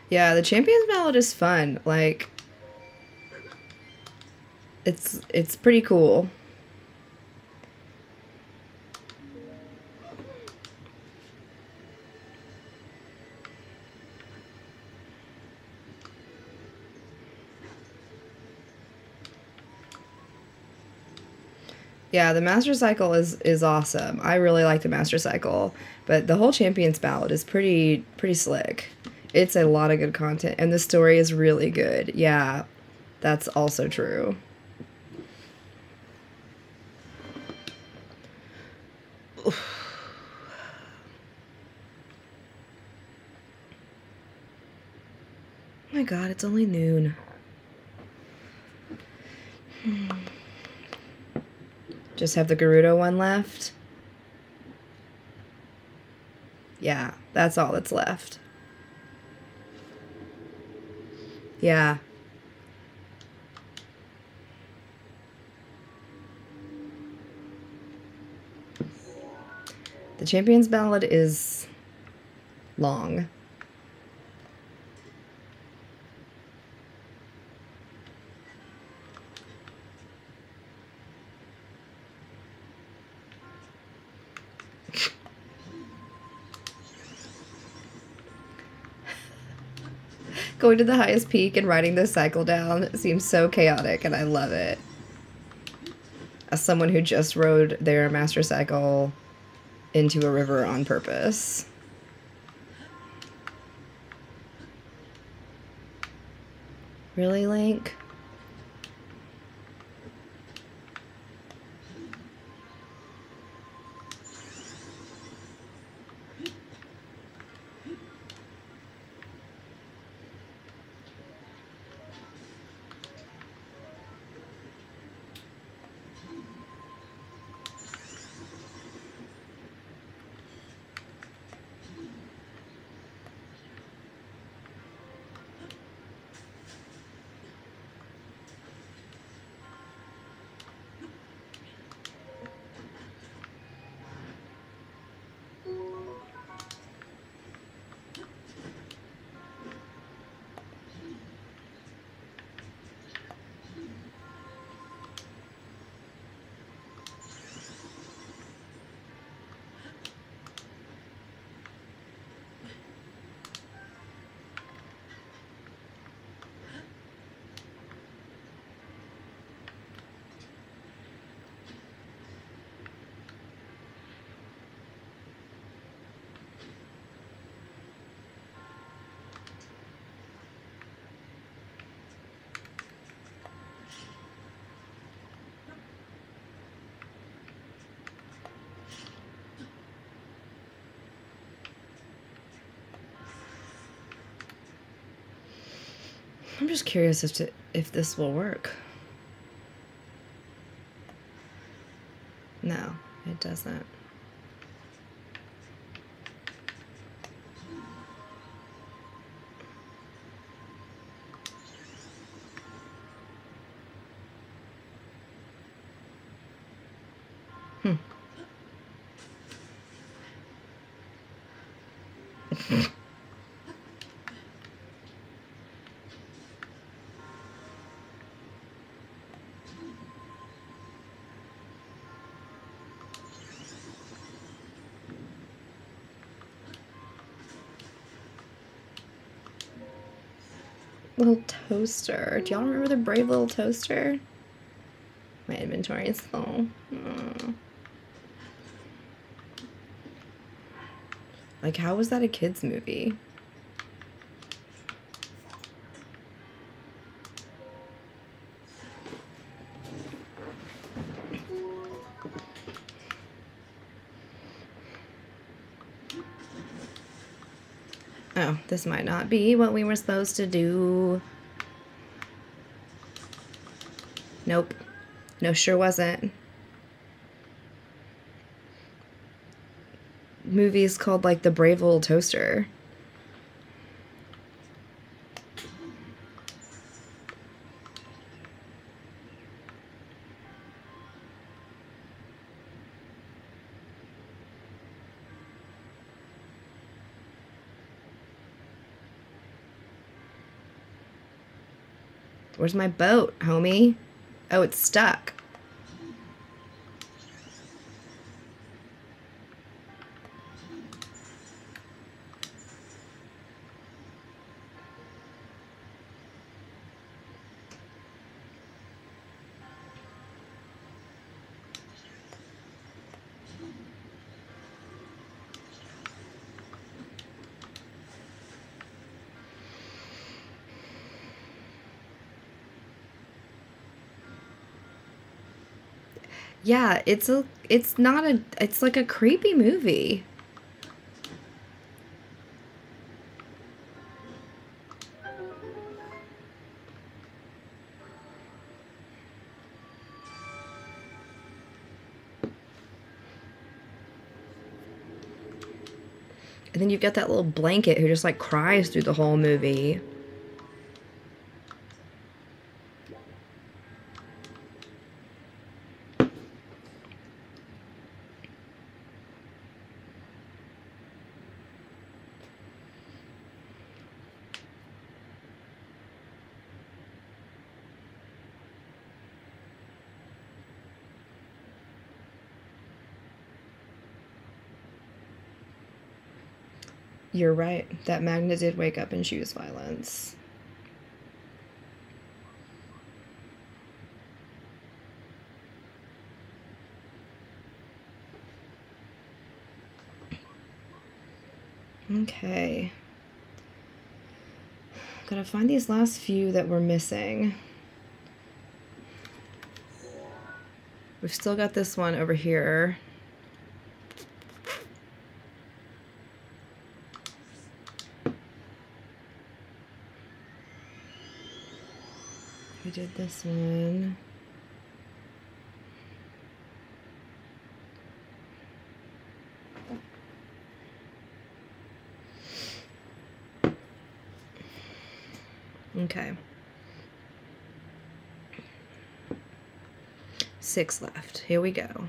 Yeah, the Champions Ballad is fun. Like it's it's pretty cool. Yeah, the Master Cycle is is awesome. I really like the Master Cycle, but the whole Champions Ballad is pretty pretty slick. It's a lot of good content, and the story is really good. Yeah, that's also true. Oh my god, it's only noon. Just have the Gerudo one left. Yeah, that's all that's left. Yeah. The Champion's Ballad is long. Going to the highest peak and riding the cycle down seems so chaotic, and I love it. As someone who just rode their master cycle into a river on purpose. Really, Link? I'm just curious as to if this will work. No, it doesn't. Toaster. Do y'all remember the brave little toaster? My inventory is full. Aw. Like, how was that a kid's movie? Oh, this might not be what we were supposed to do. Nope. No, sure wasn't. Movies called like The Brave Little Toaster. Where's my boat, homie? Oh, it's stuck. Yeah, it's a it's not a it's like a creepy movie. And then you've got that little blanket who just like cries through the whole movie. You're right. That magnet did wake up and choose violence. Okay. Gotta find these last few that we're missing. We've still got this one over here. We did this one. Okay. Six left. Here we go.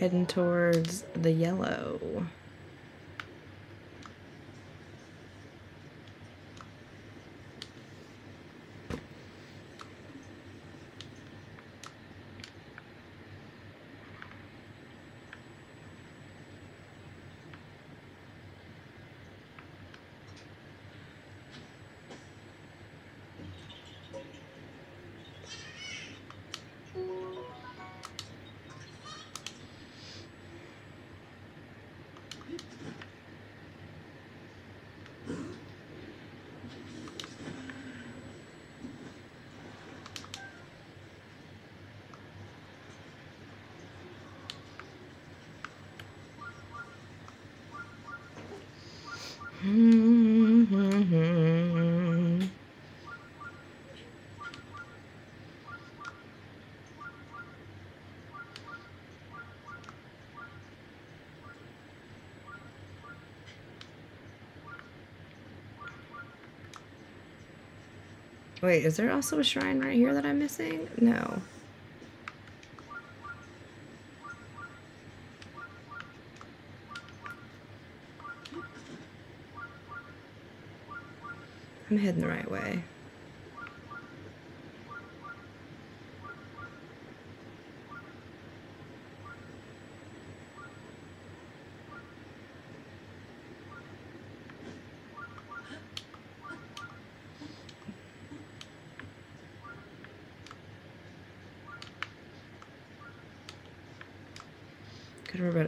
Heading towards the yellow. Wait, is there also a shrine right here that I'm missing? No. I'm heading the right way.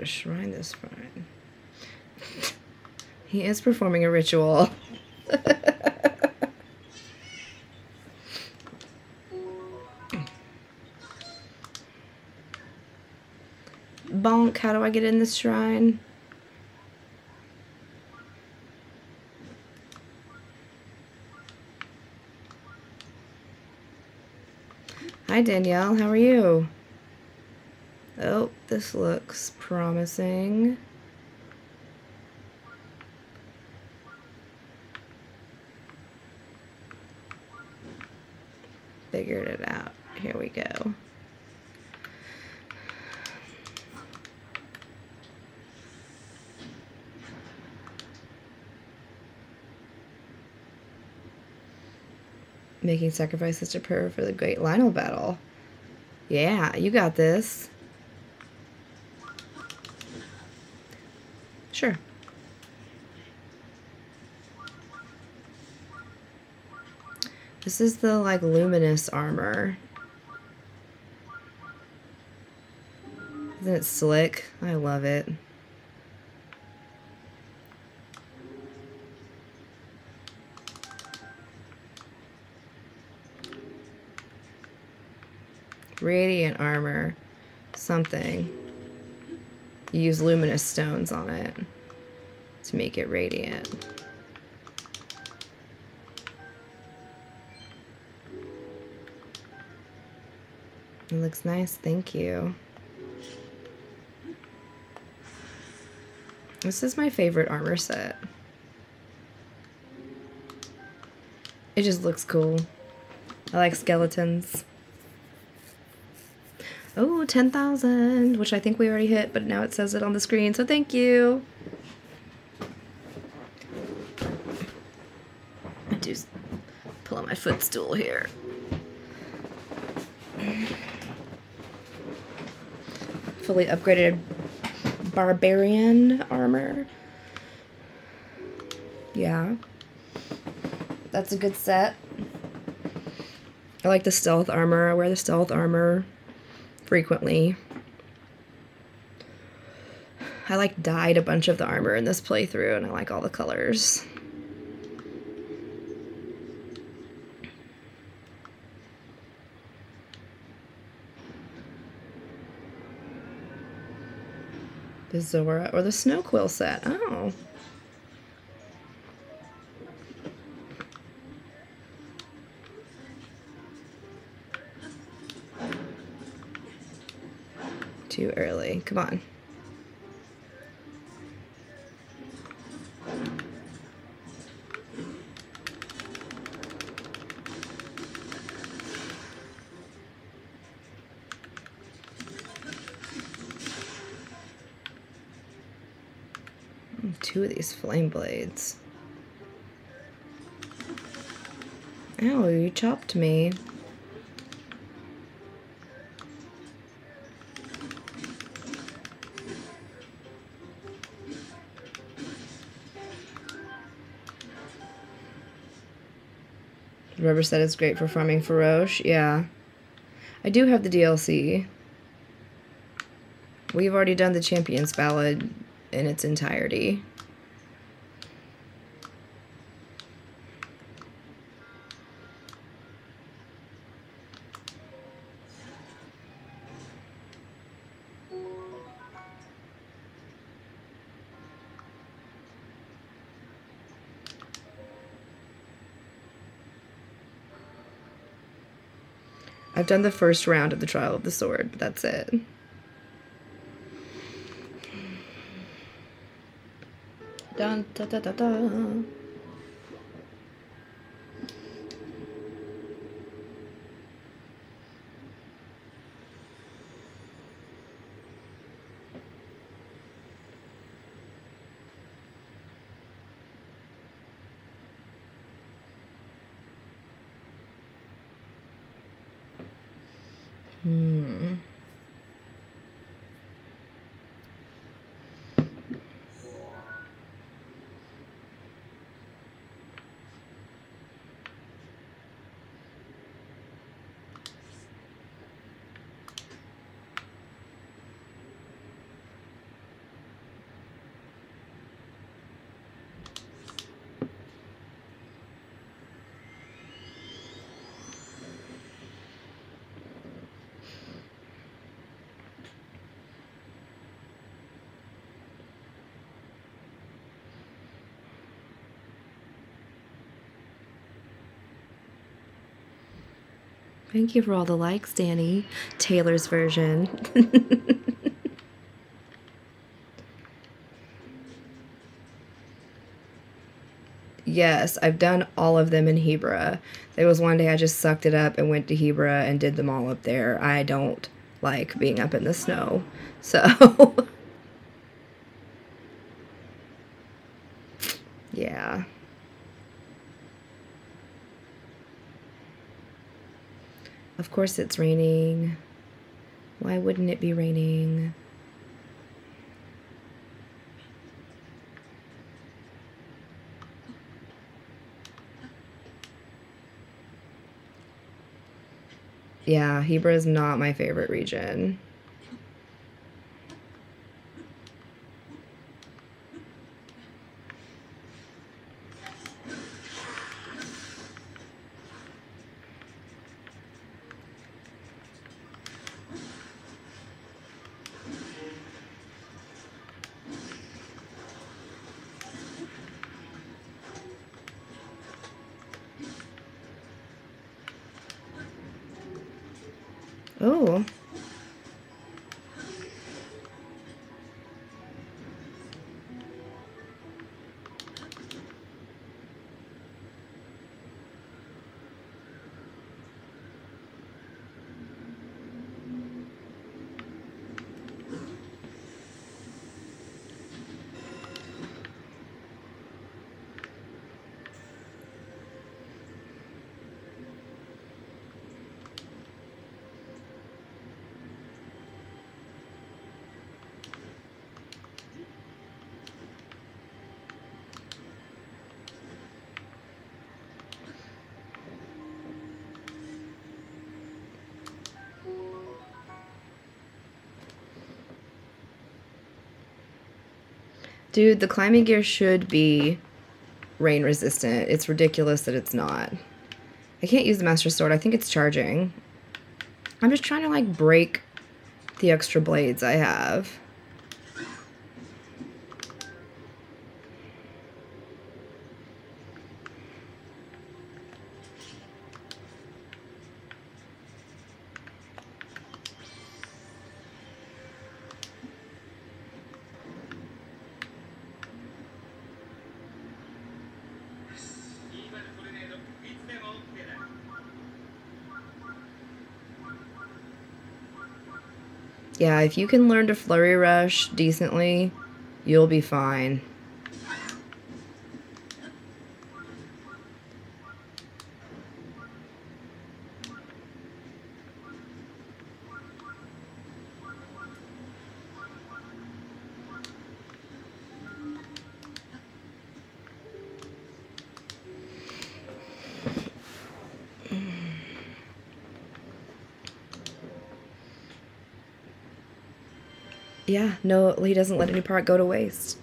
Gotta shrine this fine. he is performing a ritual. Bonk, how do I get in this shrine? Hi Danielle, how are you? This looks promising. Figured it out. Here we go. Making sacrifices to prepare for the great Lynel battle. Yeah, you got this. Sure. This is the like luminous armor. Isn't it slick? I love it. Radiant armor. Something. You use luminous stones on it to make it radiant. It looks nice, thank you. This is my favorite armor set. It just looks cool. I like skeletons. Oh, 10,000, which I think we already hit, but now it says it on the screen, so thank you. I do pull on my footstool here. Fully upgraded barbarian armor. Yeah. That's a good set. I like the stealth armor. I wear the stealth armor frequently. I like dyed a bunch of the armor in this playthrough and I like all the colors. The Zora or the Snow Quill set. Oh. Too early. Come on. These flame blades. Ow, you chopped me. Rubber set is great for farming Farosh. Yeah. I do have the DLC. We've already done the Champions Ballad in its entirety. I've done the first round of the Trial of the Sword, but that's it. Dun, da, da, da, Thank you for all the likes, Danny. Taylor's version. yes, I've done all of them in Hebra. There was one day I just sucked it up and went to Hebra and did them all up there. I don't like being up in the snow. So, yeah. Of course it's raining. Why wouldn't it be raining? Yeah, Hebra is not my favorite region. Oh. Dude, the climbing gear should be rain resistant. It's ridiculous that it's not. I can't use the Master Sword. I think it's charging. I'm just trying to like break the extra blades I have. Yeah, if you can learn to flurry rush decently, you'll be fine. No, he doesn't let any part go to waste.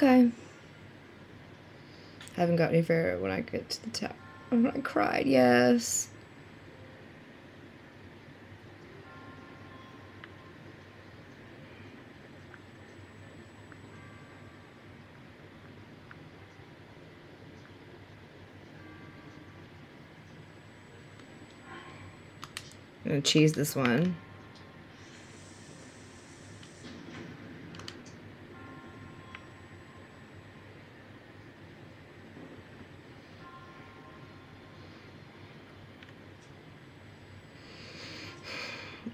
Okay. Haven't got any further when I get to the top. When I cried, yes. I'm gonna cheese this one.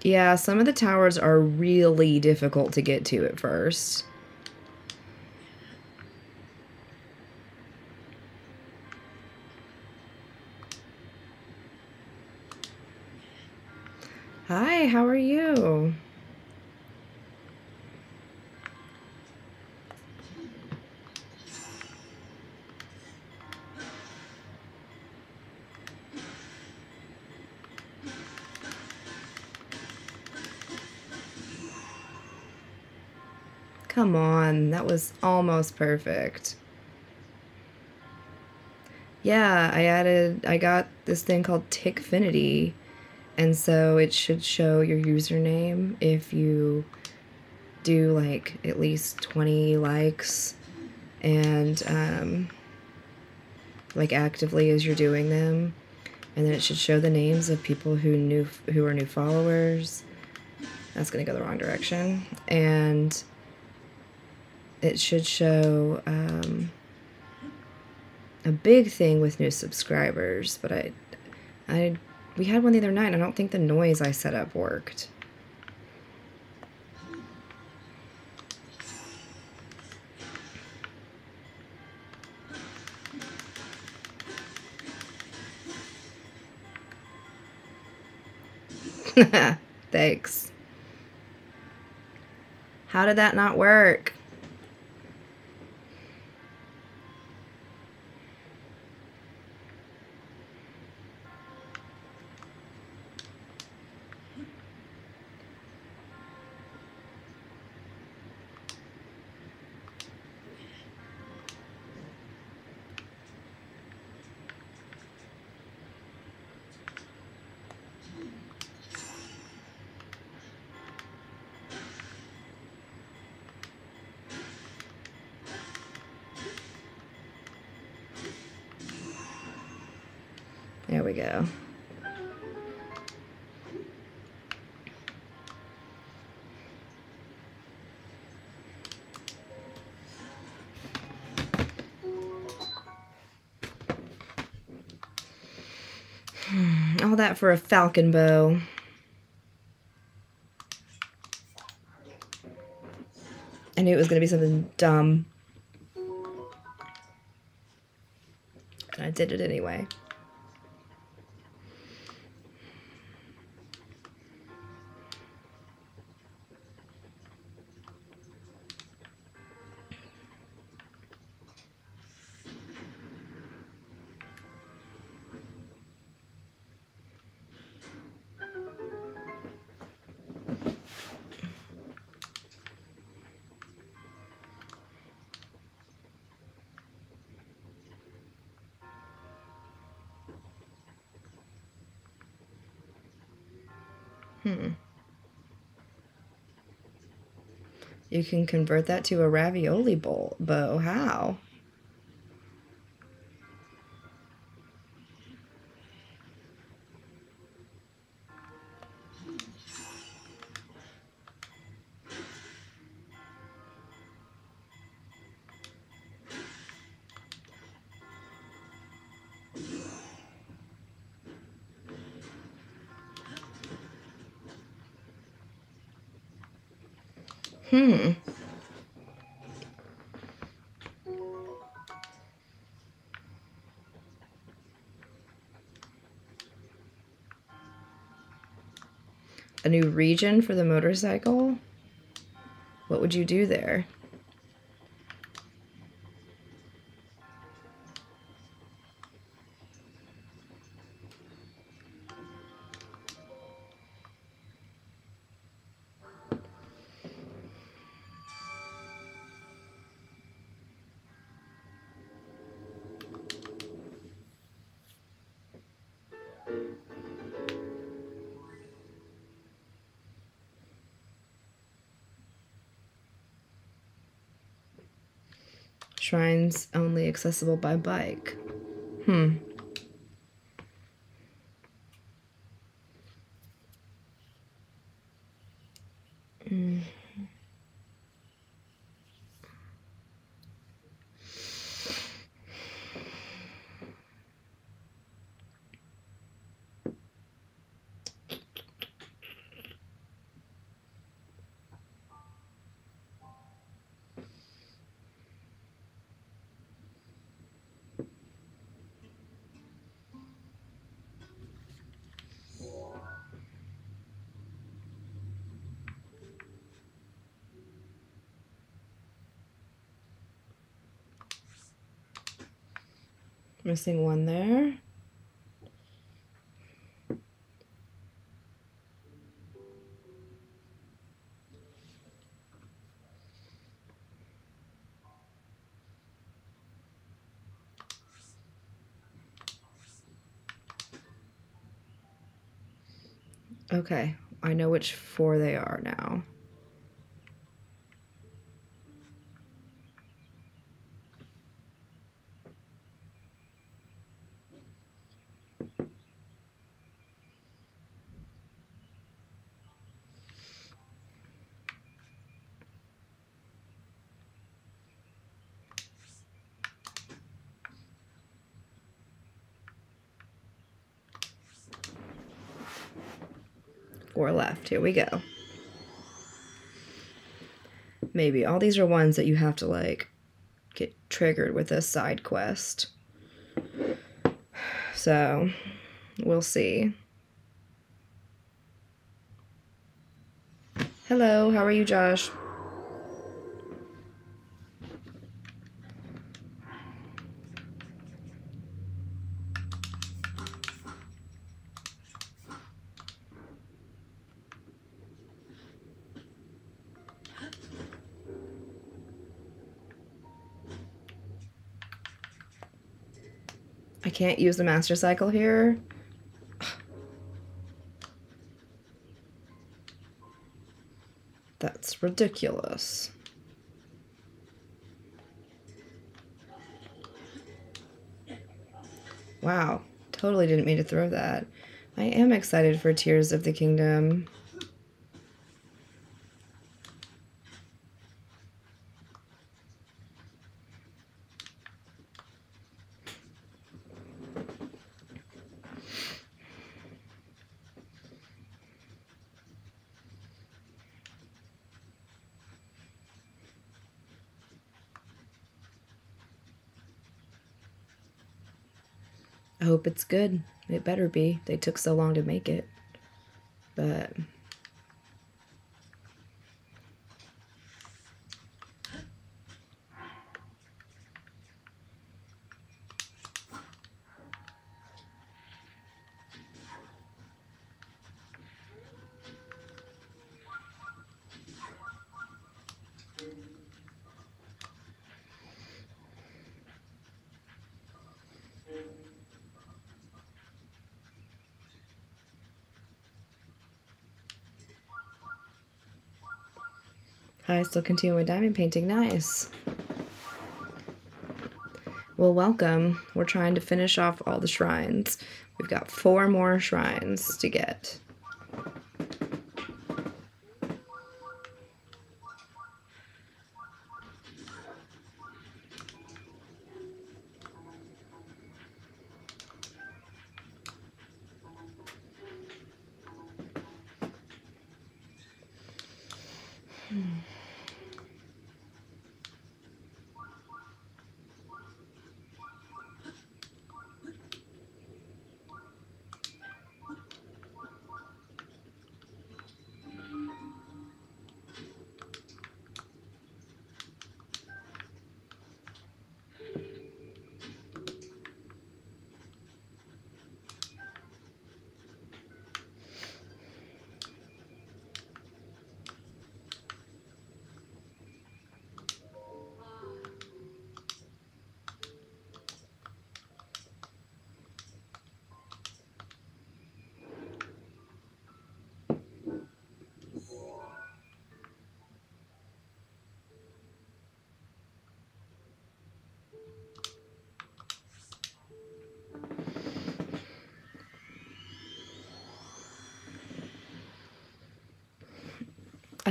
Yeah, some of the towers are really difficult to get to at first. Come on, that was almost perfect. Yeah, I added, I got this thing called TikFinity, and so it should show your username if you do like at least 20 likes. And um, like actively as you're doing them. And then it should show the names of people who new who are new followers. That's gonna go the wrong direction. And it should show um, a big thing with new subscribers, but I, I, we had one the other night. I don't think the noise I set up worked. Thanks. How did that not work? For a falcon bow. I knew it was going to be something dumb. And I did it anyway. You can convert that to a ravioli bowl bow. How? New region for the motorcycle? What would you do there? Only accessible by bike. Hmm. Mm. Missing one there. Okay, I know which four they are now. Four left. Here we go. Maybe all these are ones that you have to like get triggered with a side quest. So, we'll see. Hello, how are you, Josh? I can't use the master cycle here. That's ridiculous. Wow. Totally didn't mean to throw that. I am excited for Tears of the Kingdom. Hope it's good. It better be. They took so long to make it. But still continue with diamond painting. Nice. Well, welcome. We're trying to finish off all the shrines. We've got four more shrines to get.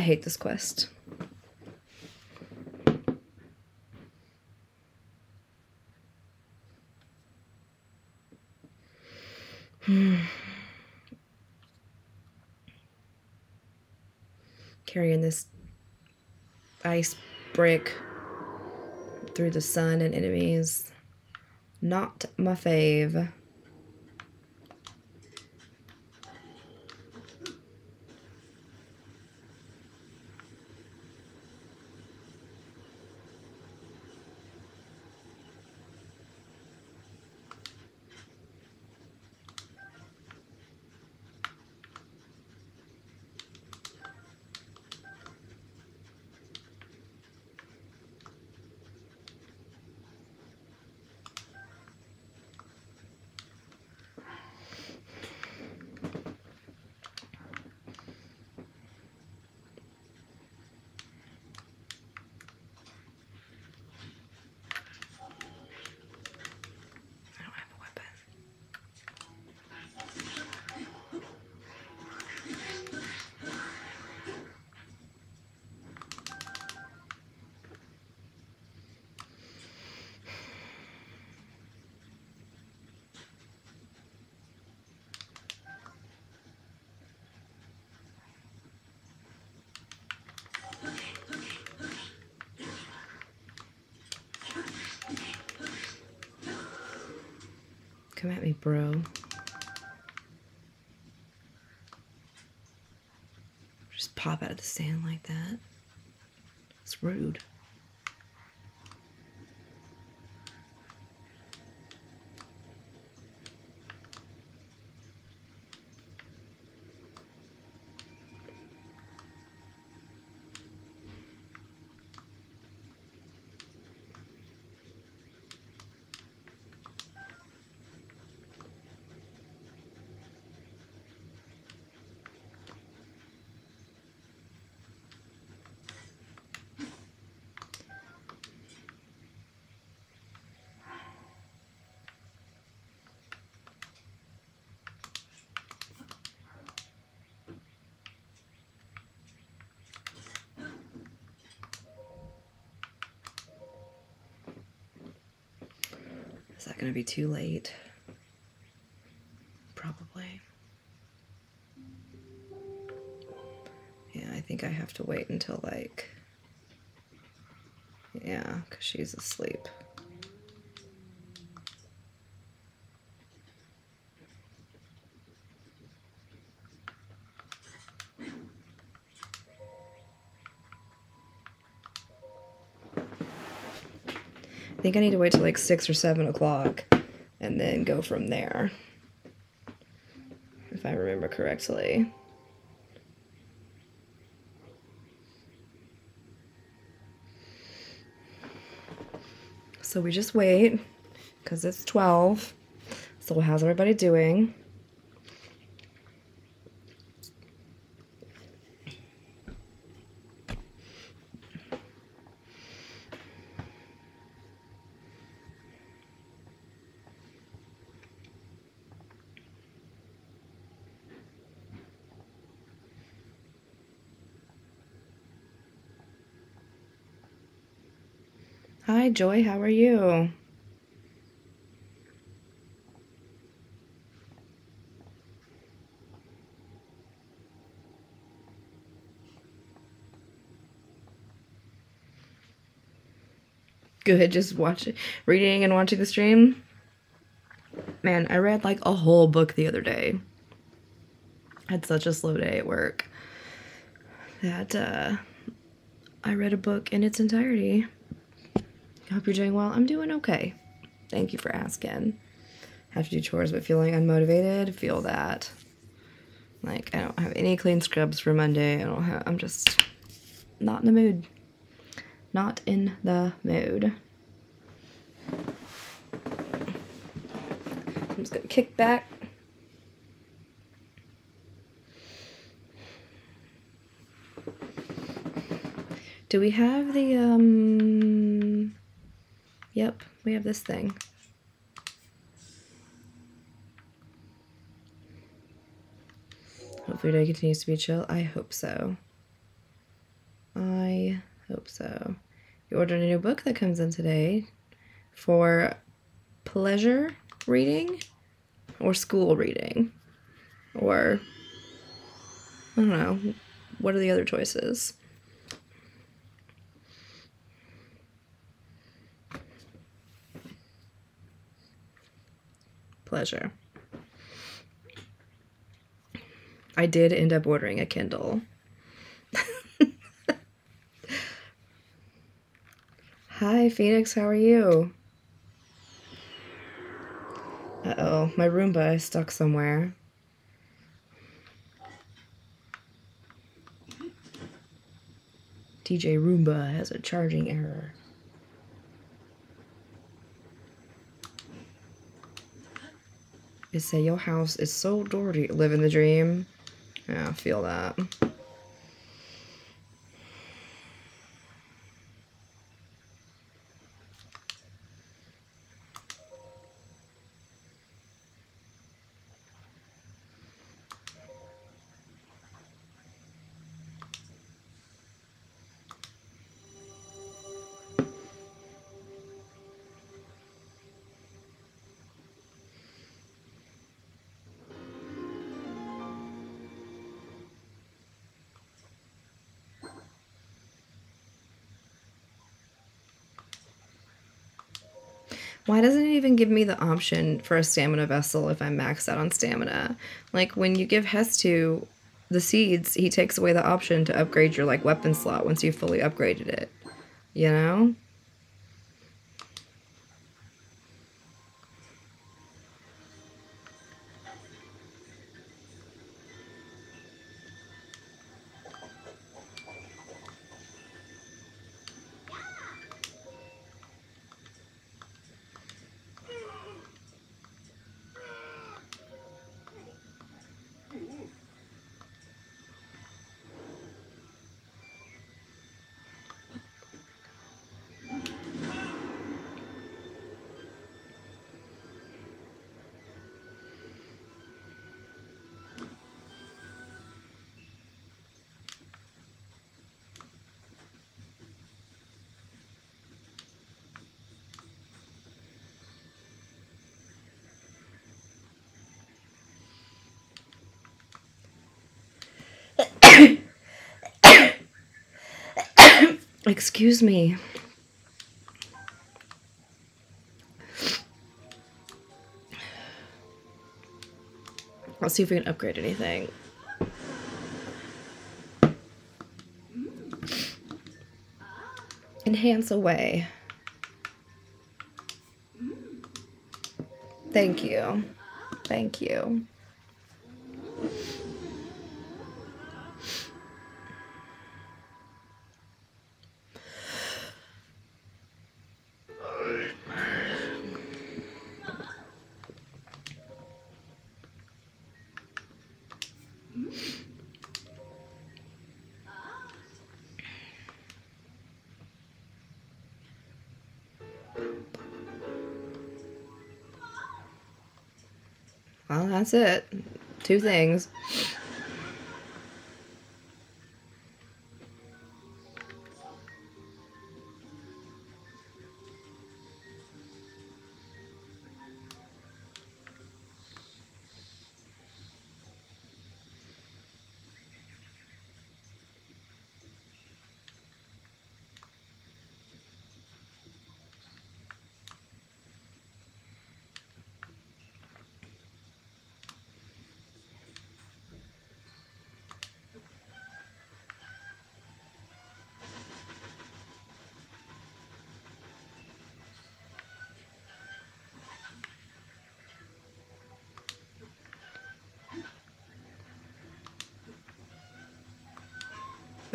Hate this quest. Carrying this ice brick through the sun and enemies. Not my fave. Come at me, bro. Just pop out of the sand like that. It's rude. Going to be too late? Probably. Yeah, I think I have to wait until like. Yeah, because she's asleep. Think I need to wait till like six or seven o'clock and then go from there. If I remember correctly. So we just wait because it's 12. So, how's everybody doing? Hi, Joy. How are you? Good. Just watching, reading, and watching the stream. Man, I read like a whole book the other day. had such a slow day at work that uh, I read a book in its entirety. Hope you're doing well. I'm doing okay. Thank you for asking. Have to do chores, but feeling unmotivated. Feel that. Like I don't have any clean scrubs for Monday. I don't have. I'm just not in the mood. Not in the mood. I'm just gonna kick back. Do we have the um? Yep, we have this thing. Hopefully, day continues to be chill. I hope so. I hope so. You ordered a new book that comes in today for pleasure reading or school reading or I don't know. What are the other choices? Pleasure. I did end up ordering a Kindle. Hi, Phoenix, how are you? Uh oh, my Roomba is stuck somewhere. DJ Roomba has a charging error. It say your house is so dirty. Living the dream. Yeah, I feel that. Why doesn't it even give me the option for a stamina vessel if I'm maxed out on stamina? Like when you give Hestu the seeds, he takes away the option to upgrade your like weapon slot once you've fully upgraded it. You know? Excuse me. Let's see if we can upgrade anything. Enhance away. Thank you. Thank you. That's it. Two things.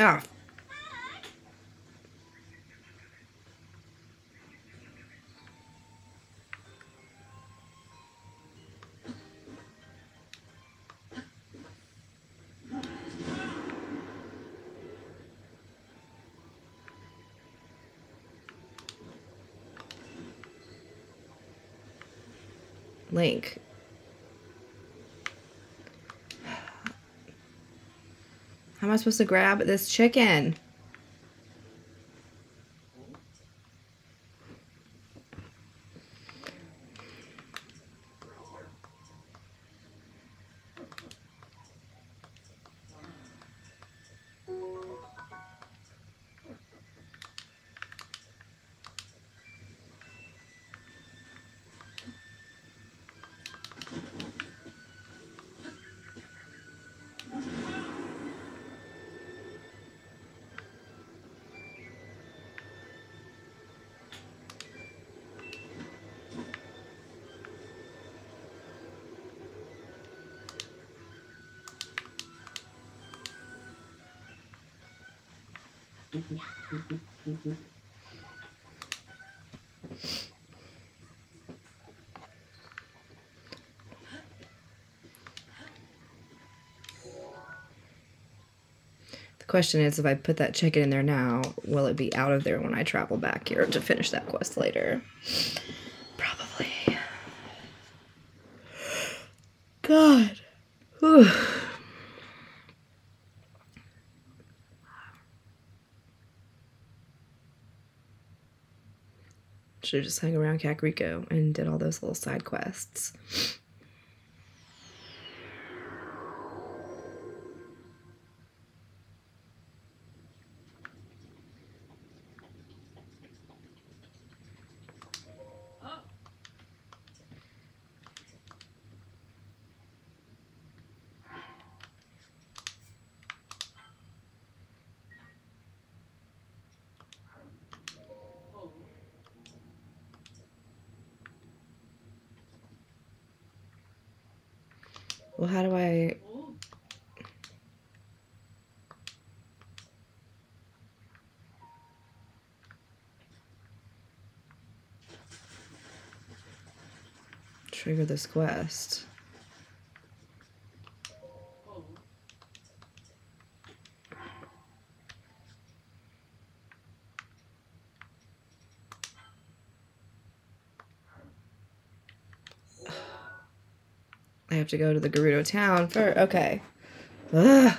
Ah. Link. Am I supposed to grab this chicken? The question is if I put that chicken in there now, will it be out of there when I travel back here to finish that quest later? Probably. God. Whew. Should have just hung around Kakariko and did all those little side quests. Well, how do I. Trigger this quest. I have to go to the Gerudo town for. Okay. Ugh.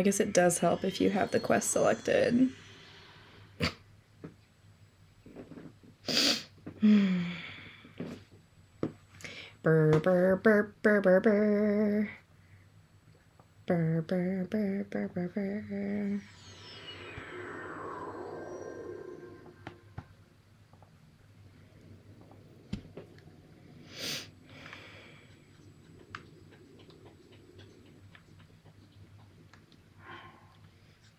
I guess it does help if you have the quest selected. Burr, burr, burr, burr, burr, burr. Burr, burr, burr, burr, burr.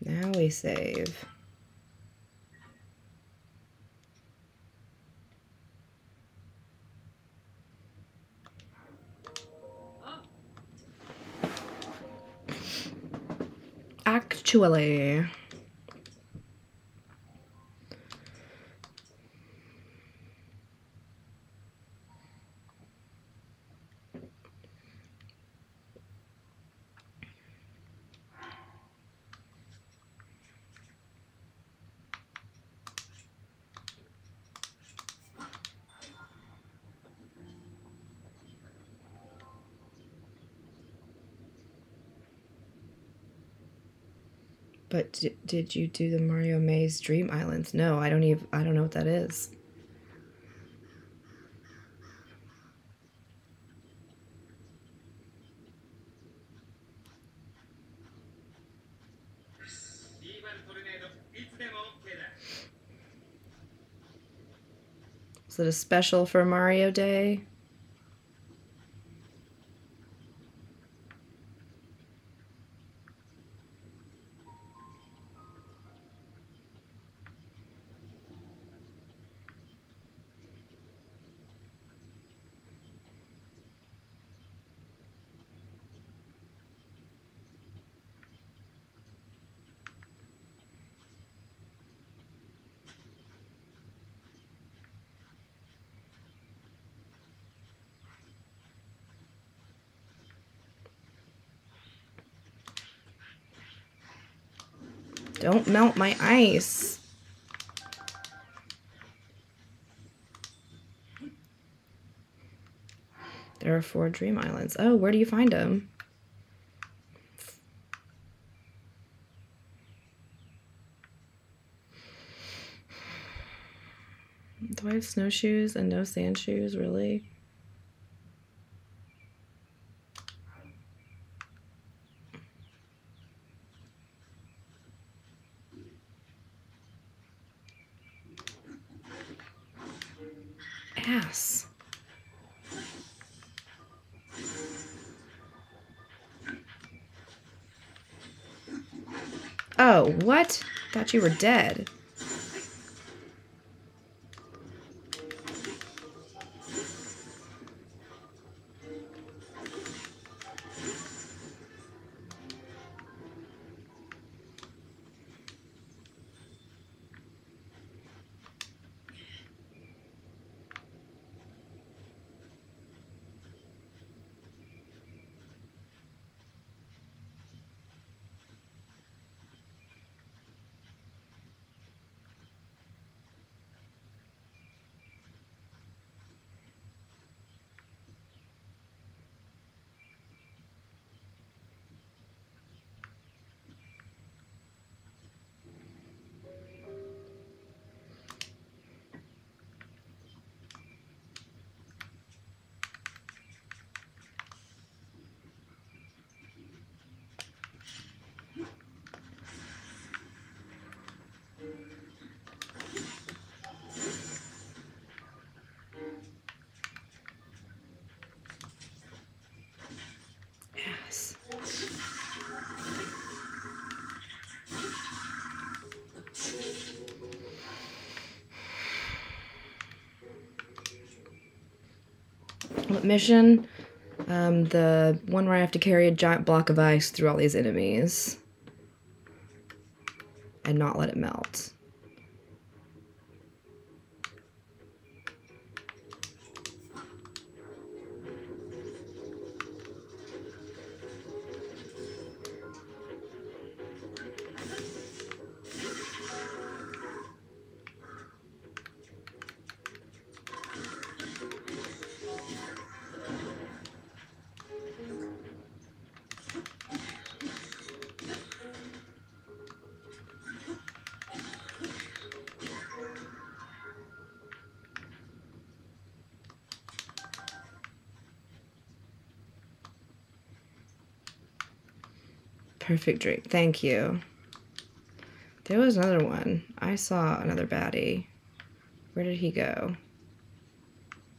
Now we save. Actually. But d- did you do the Mario Maze Dream Islands? No, I don't even I don't know what that is. Is it a special for Mario Day? Don't melt my ice. There are four dream islands. Oh, where do you find them? Do I have snowshoes and no sand shoes, really? Ass. Oh, what? Thought you were dead. Mission? Um, the one where I have to carry a giant block of ice through all these enemies and not let it melt. Perfect drink. Thank you. There was another one. I saw another baddie. Where did he go?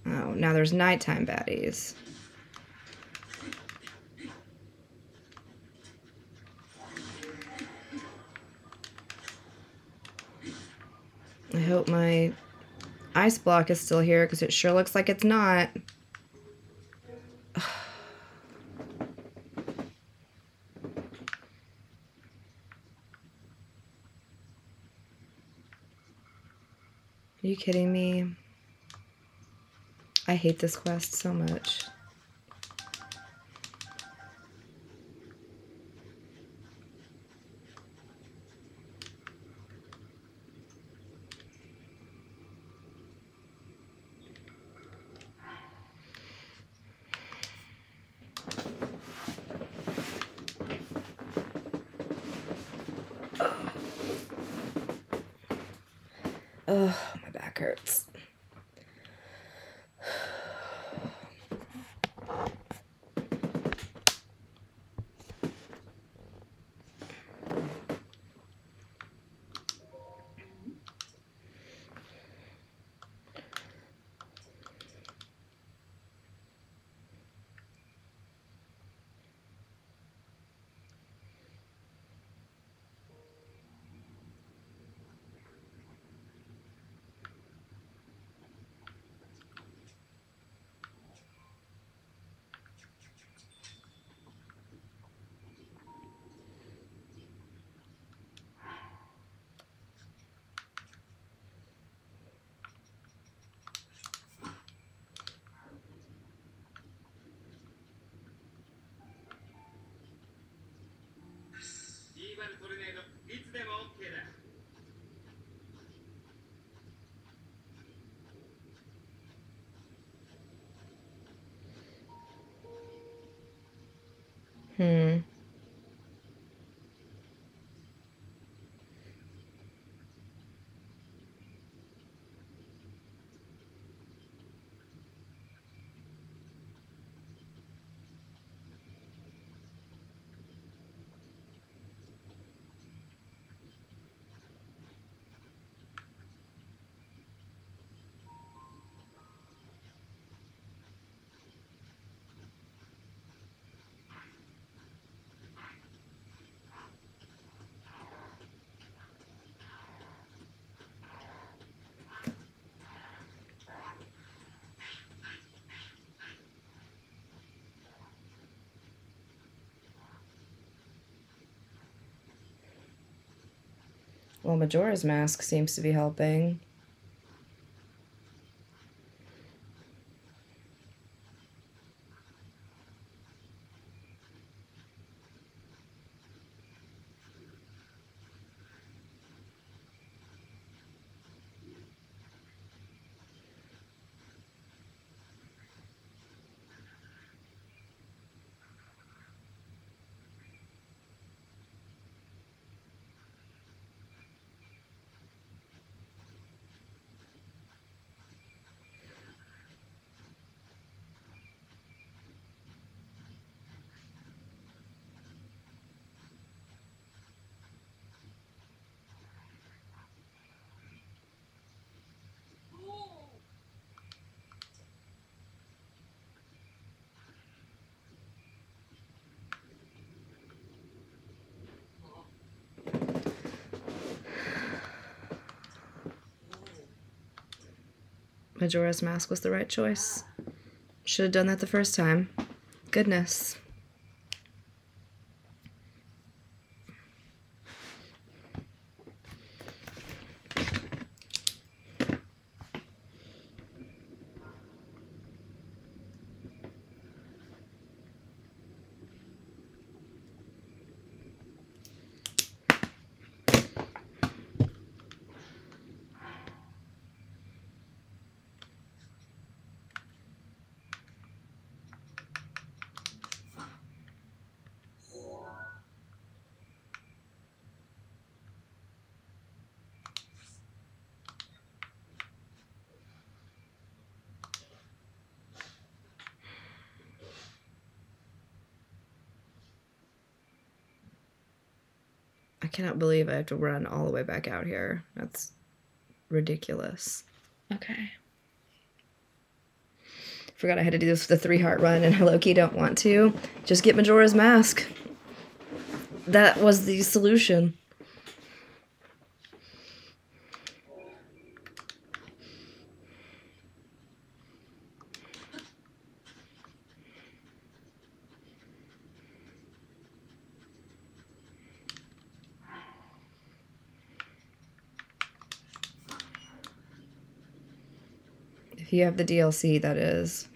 Oh, now there's nighttime baddies. I hope my ice block is still here because it sure looks like it's not. you kidding me? I hate this quest so much. Well, Majora's Mask seems to be helping. Majora's Mask was the right choice. Should have done that the first time. Goodness. Cannot believe I have to run all the way back out here. That's ridiculous. Okay. Forgot I had to do this with the three heart run, and I low key don't want to. Just get Majora's Mask. That was the solution. You have the DLC, that is.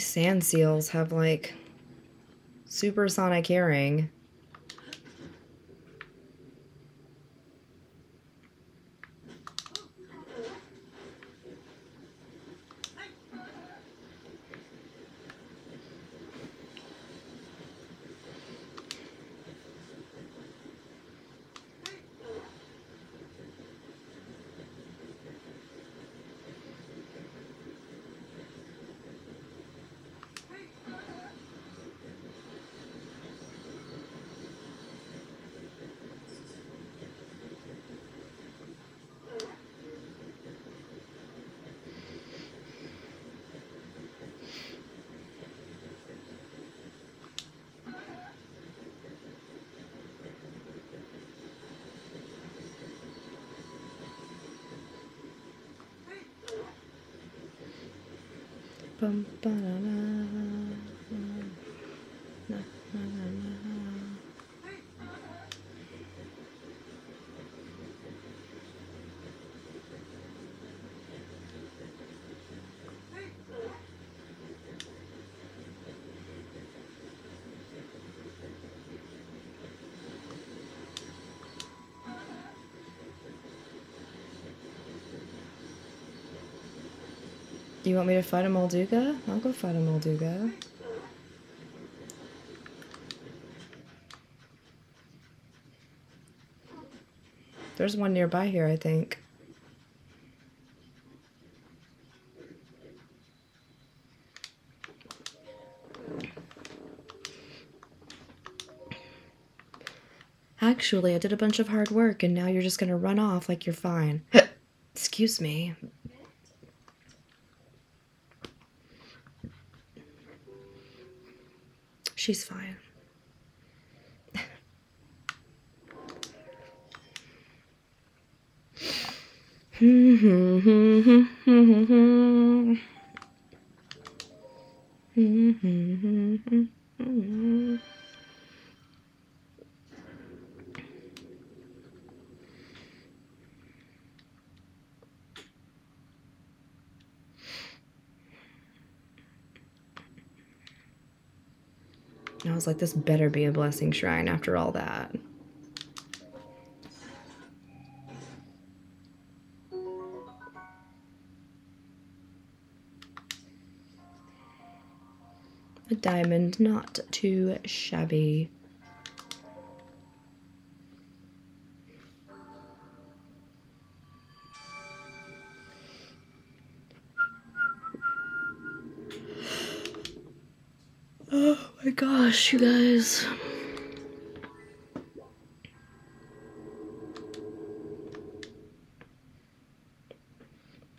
These sand seals have like supersonic hearing. Ba-da-da. You want me to fight a Molduga? I'll go fight a Molduga. There's one nearby here, I think. Actually, I did a bunch of hard work and now you're just gonna run off like you're fine. Excuse me. She's fine. Mm-hmm. Was like, this better be a blessing shrine after all that. A diamond, not too shabby. Gosh, you guys.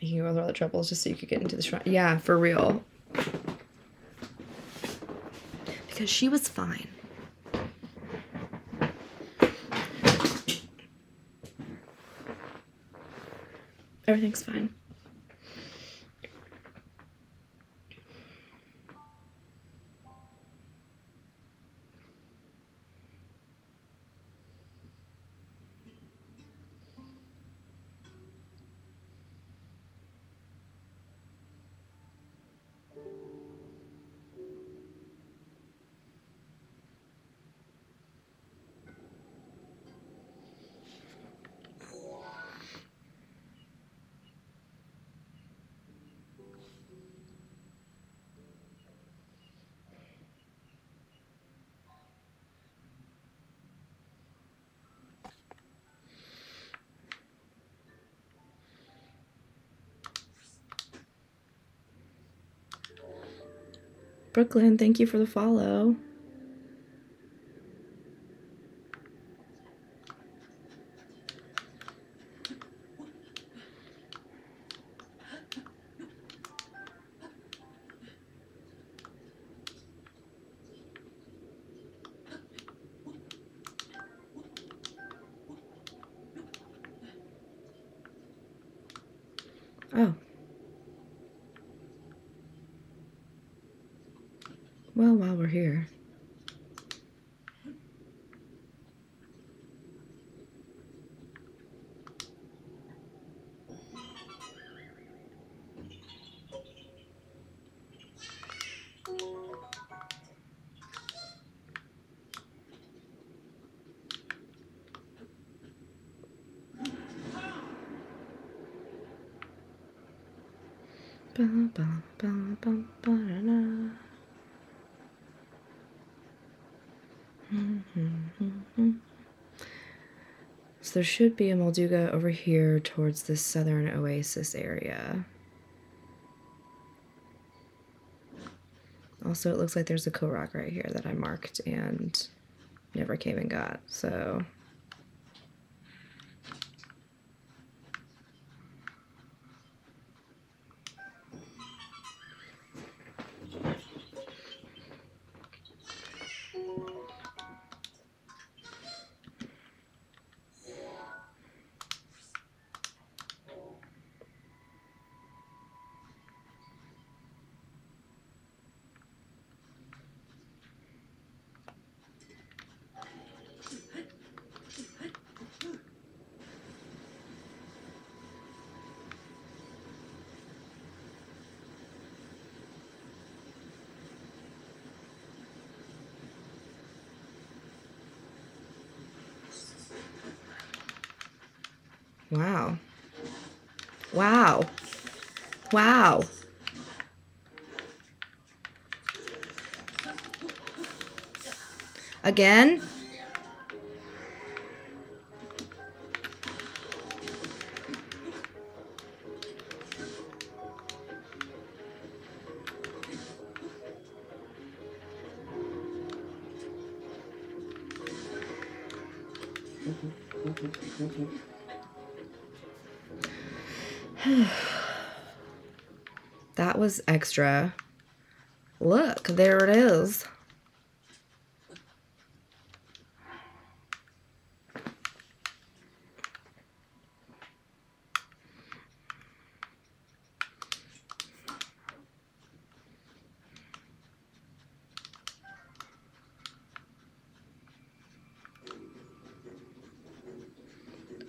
Making you go through all the troubles just so you could get into the shrine. Yeah, for real. Because she was fine. Everything's fine. Brooklyn, thank you for the follow. Oh. Well, while we're here. Ba, ba, da, da. So there should be a Molduga over here towards the southern oasis area. Also, it looks like there's a Korok right here that I marked and never came and got, so... Wow. Again? Was extra. Look, there it is.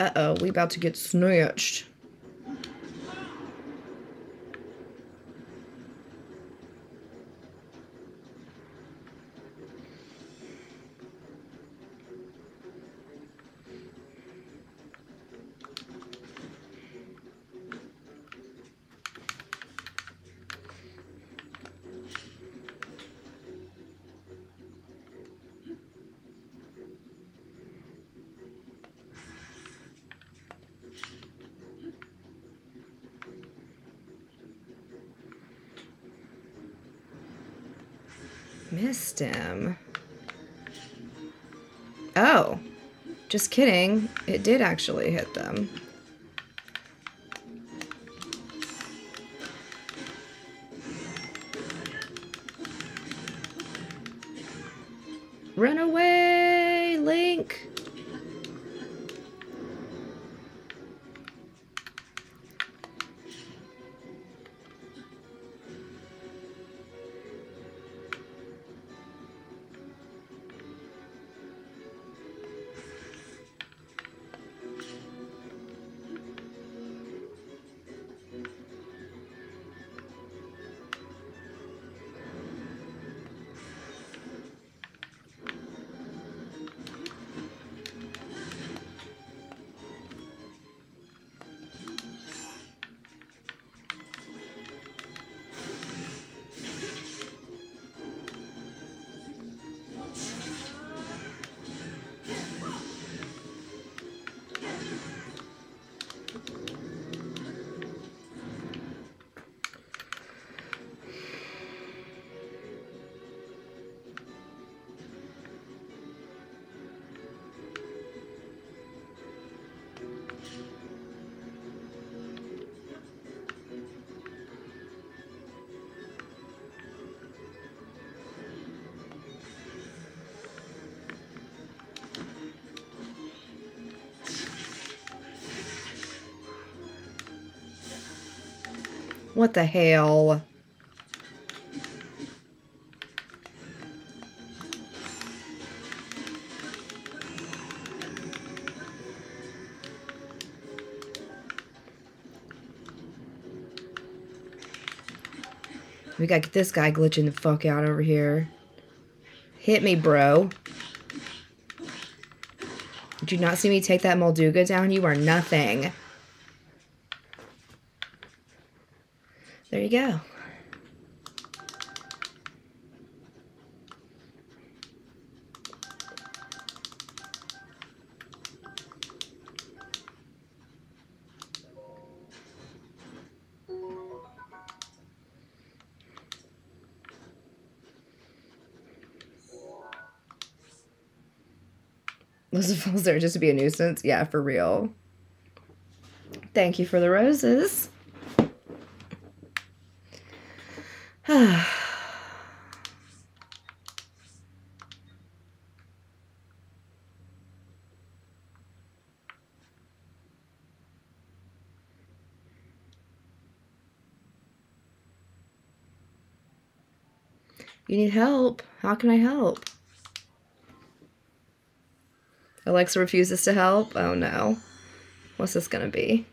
Uh-oh, we about to get snatched. Just kidding. It did actually hit them. Run away, Link! What the hell? We gotta get this guy glitching the fuck out over here. Hit me, bro. Did you not see me take that Molduga down? You are nothing. Go. Lucifer's there just to be a nuisance. Yeah, for real. Thank you for the roses. You need help. How can I help? Alexa refuses to help. Oh no. What's this gonna be?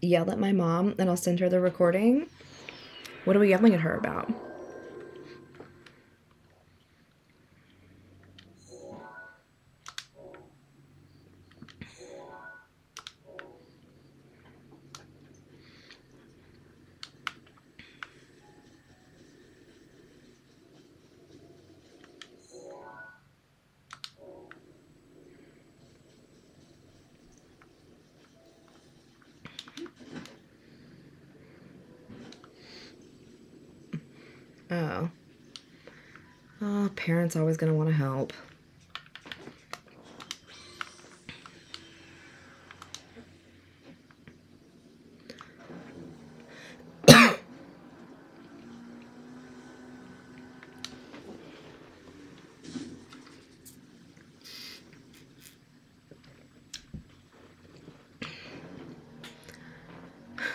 Yell at my mom and I'll send her the recording. What are we yelling at her about? Oh. Oh, parents always gonna want to help.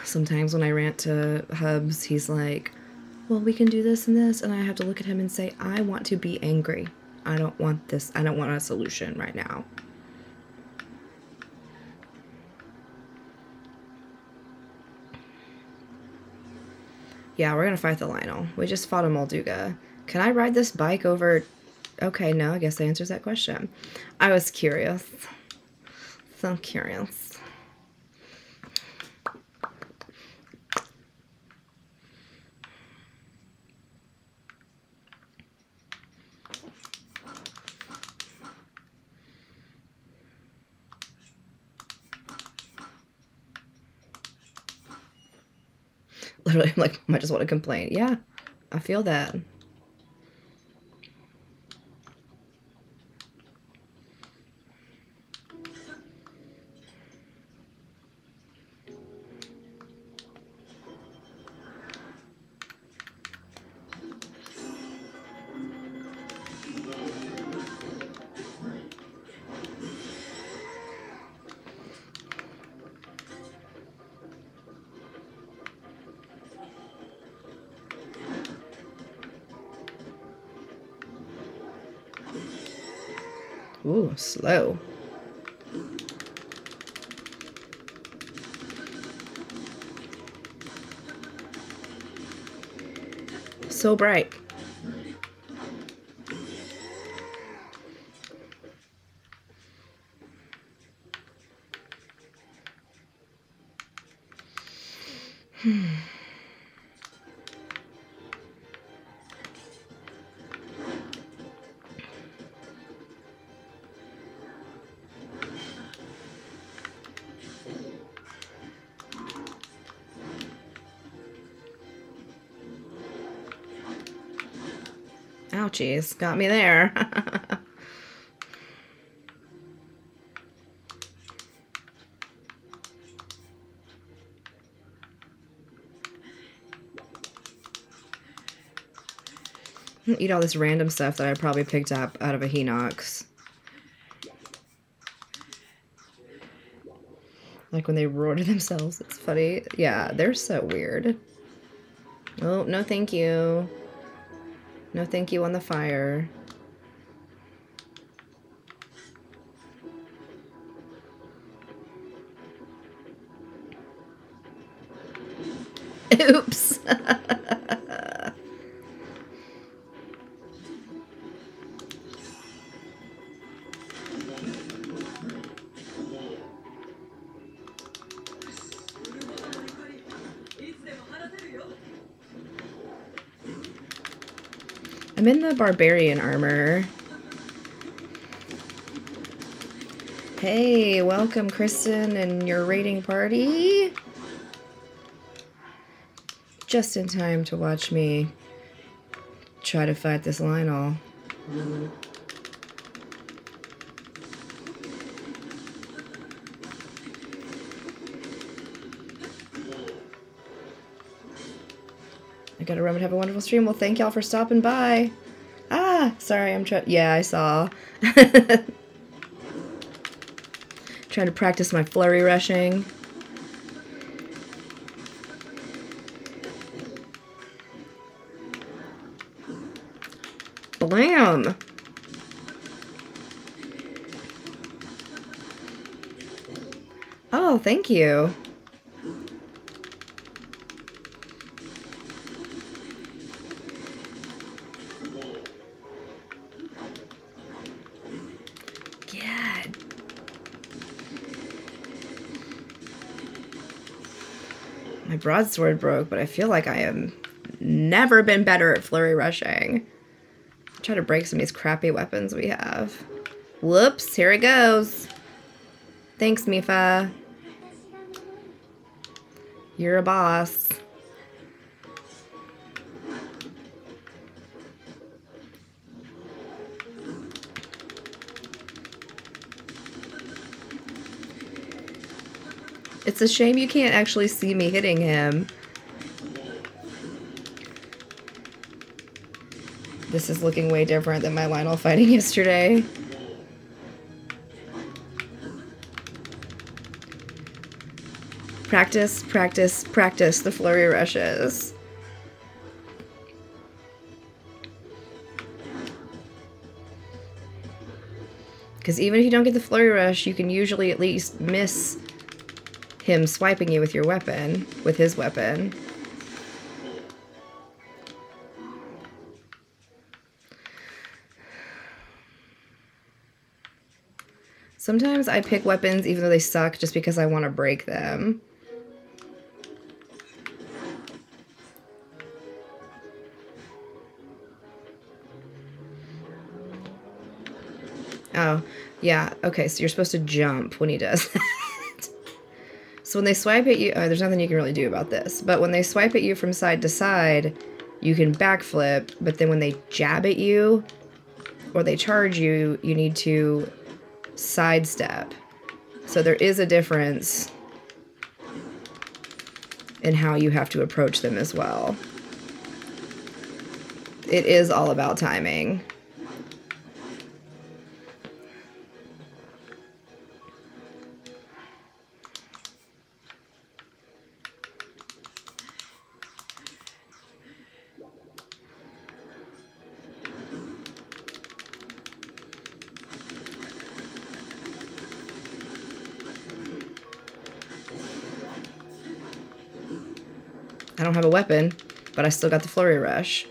Sometimes when I rant to Hubs, he's like, well, we can do this and this. And I have to look at him and say, I want to be angry. I don't want this. I don't want a solution right now. Yeah, we're going to fight the Lynel. We just fought a Molduga. Can I ride this bike over... Okay, no, I guess that answers that question. I was curious. So curious. Literally, I'm like, I just want to complain. Yeah, I feel that. Slow. So bright. geez, got me there. Eat all this random stuff that I probably picked up out of a Hinox. Like when they roar to themselves, it's funny. Yeah, they're so weird. Oh, no thank you. No thank you on the fire. I'm in the barbarian armor. Hey, welcome Kristen and your raiding party. Just in time to watch me try to fight this Lynel. Gotta and have a wonderful stream. Well, thank y'all for stopping by. Ah, sorry, I'm trying. Yeah, I saw. trying to practice my flurry rushing. Blam! Oh, thank you. Broadsword broke, but I feel like I am never been better at flurry rushing. Try to break some of these crappy weapons we have. Whoops, here it goes. Thanks, Mipha. You're a boss. It's a shame you can't actually see me hitting him. This is looking way different than my Lynel fighting yesterday. Practice, practice, practice the flurry rushes. Because even if you don't get the flurry rush, you can usually at least miss him swiping you with your weapon, with his weapon. Sometimes I pick weapons even though they suck just because I want to break them. Oh, yeah. Okay, so you're supposed to jump when he does. so when they swipe at you, oh, there's nothing you can really do about this. But when they swipe at you from side to side, you can backflip. But then when they jab at you or they charge you, you need to sidestep. So there is a difference in how you have to approach them as well. It is all about timing. Weapon, but I still got the flurry rush.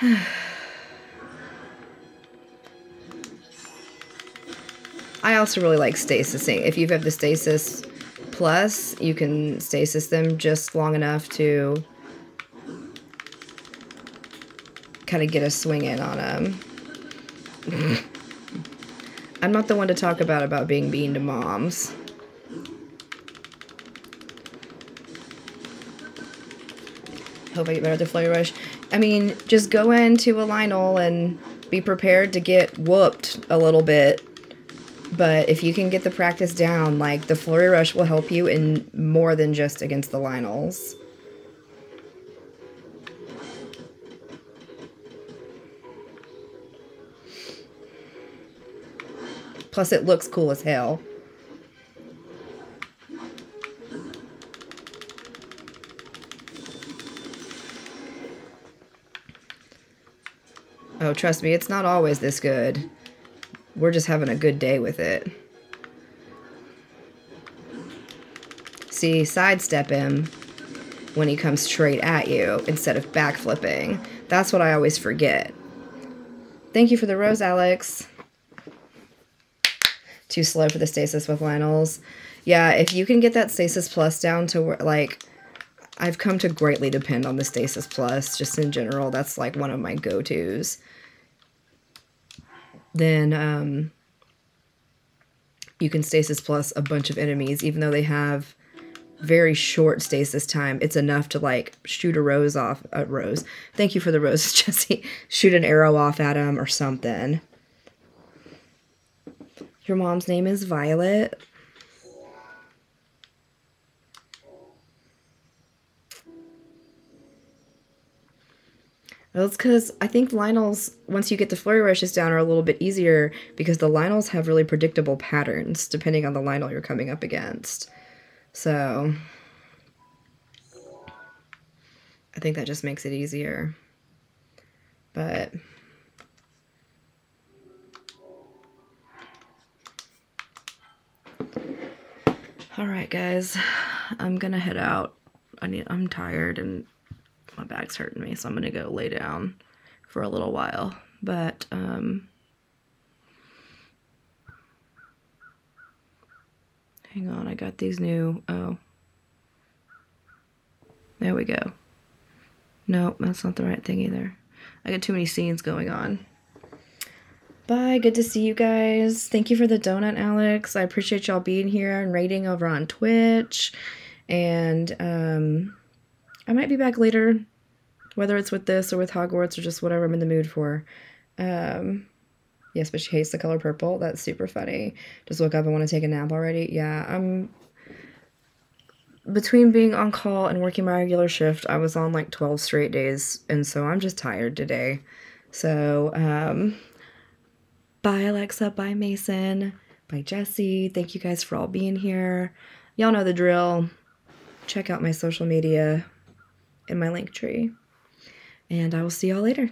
I also really like stasising. If you have the stasis plus, you can stasis them just long enough to kind of get a swing in on them. I'm not the one to talk about about being mean to moms. hope I get better at the flurry rush. I mean, just go into a Lynel and be prepared to get whooped a little bit. But if you can get the practice down, like, the flurry rush will help you in more than just against the Lynels. Plus, it looks cool as hell. Oh, trust me, it's not always this good. We're just having a good day with it. See, sidestep him when he comes straight at you instead of backflipping. That's what I always forget. Thank you for the rose, Alex. Too slow for the stasis with Lynel's. Yeah, if you can get that stasis plus down to like, I've come to greatly depend on the Stasis Plus, just in general. That's like one of my go tos. Then um, you can Stasis Plus a bunch of enemies, even though they have very short stasis time. It's enough to like shoot a rose off a rose. Thank you for the roses, Jesse. Shoot an arrow off at him or something. Your mom's name is Violet. Well, it's because I think Lynel's, once you get the flurry rushes down, are a little bit easier because the Lynels have really predictable patterns depending on the Lynel you're coming up against. So, I think that just makes it easier. But, all right, guys, I'm gonna head out. I need, I'm tired and my back's hurting me, so I'm gonna go lay down for a little while. But um, hang on, I got these new. Oh, there we go. Nope, that's not the right thing either. I got too many scenes going on. Bye. Good to see you guys. Thank you for the donut, Alex. I appreciate y'all being here and rating over on Twitch. And um, I might be back later, whether it's with this or with Hogwarts or just whatever I'm in the mood for. Um, yes, but she hates the color purple. That's super funny. Just woke up and want to take a nap already. Yeah, I'm between being on call and working my regular shift. I was on like 12 straight days, and so I'm just tired today. So, um, bye Alexa, bye Mason, bye Jesse. Thank you guys for all being here. Y'all know the drill. Check out my social media in my link tree. And I will see y'all later.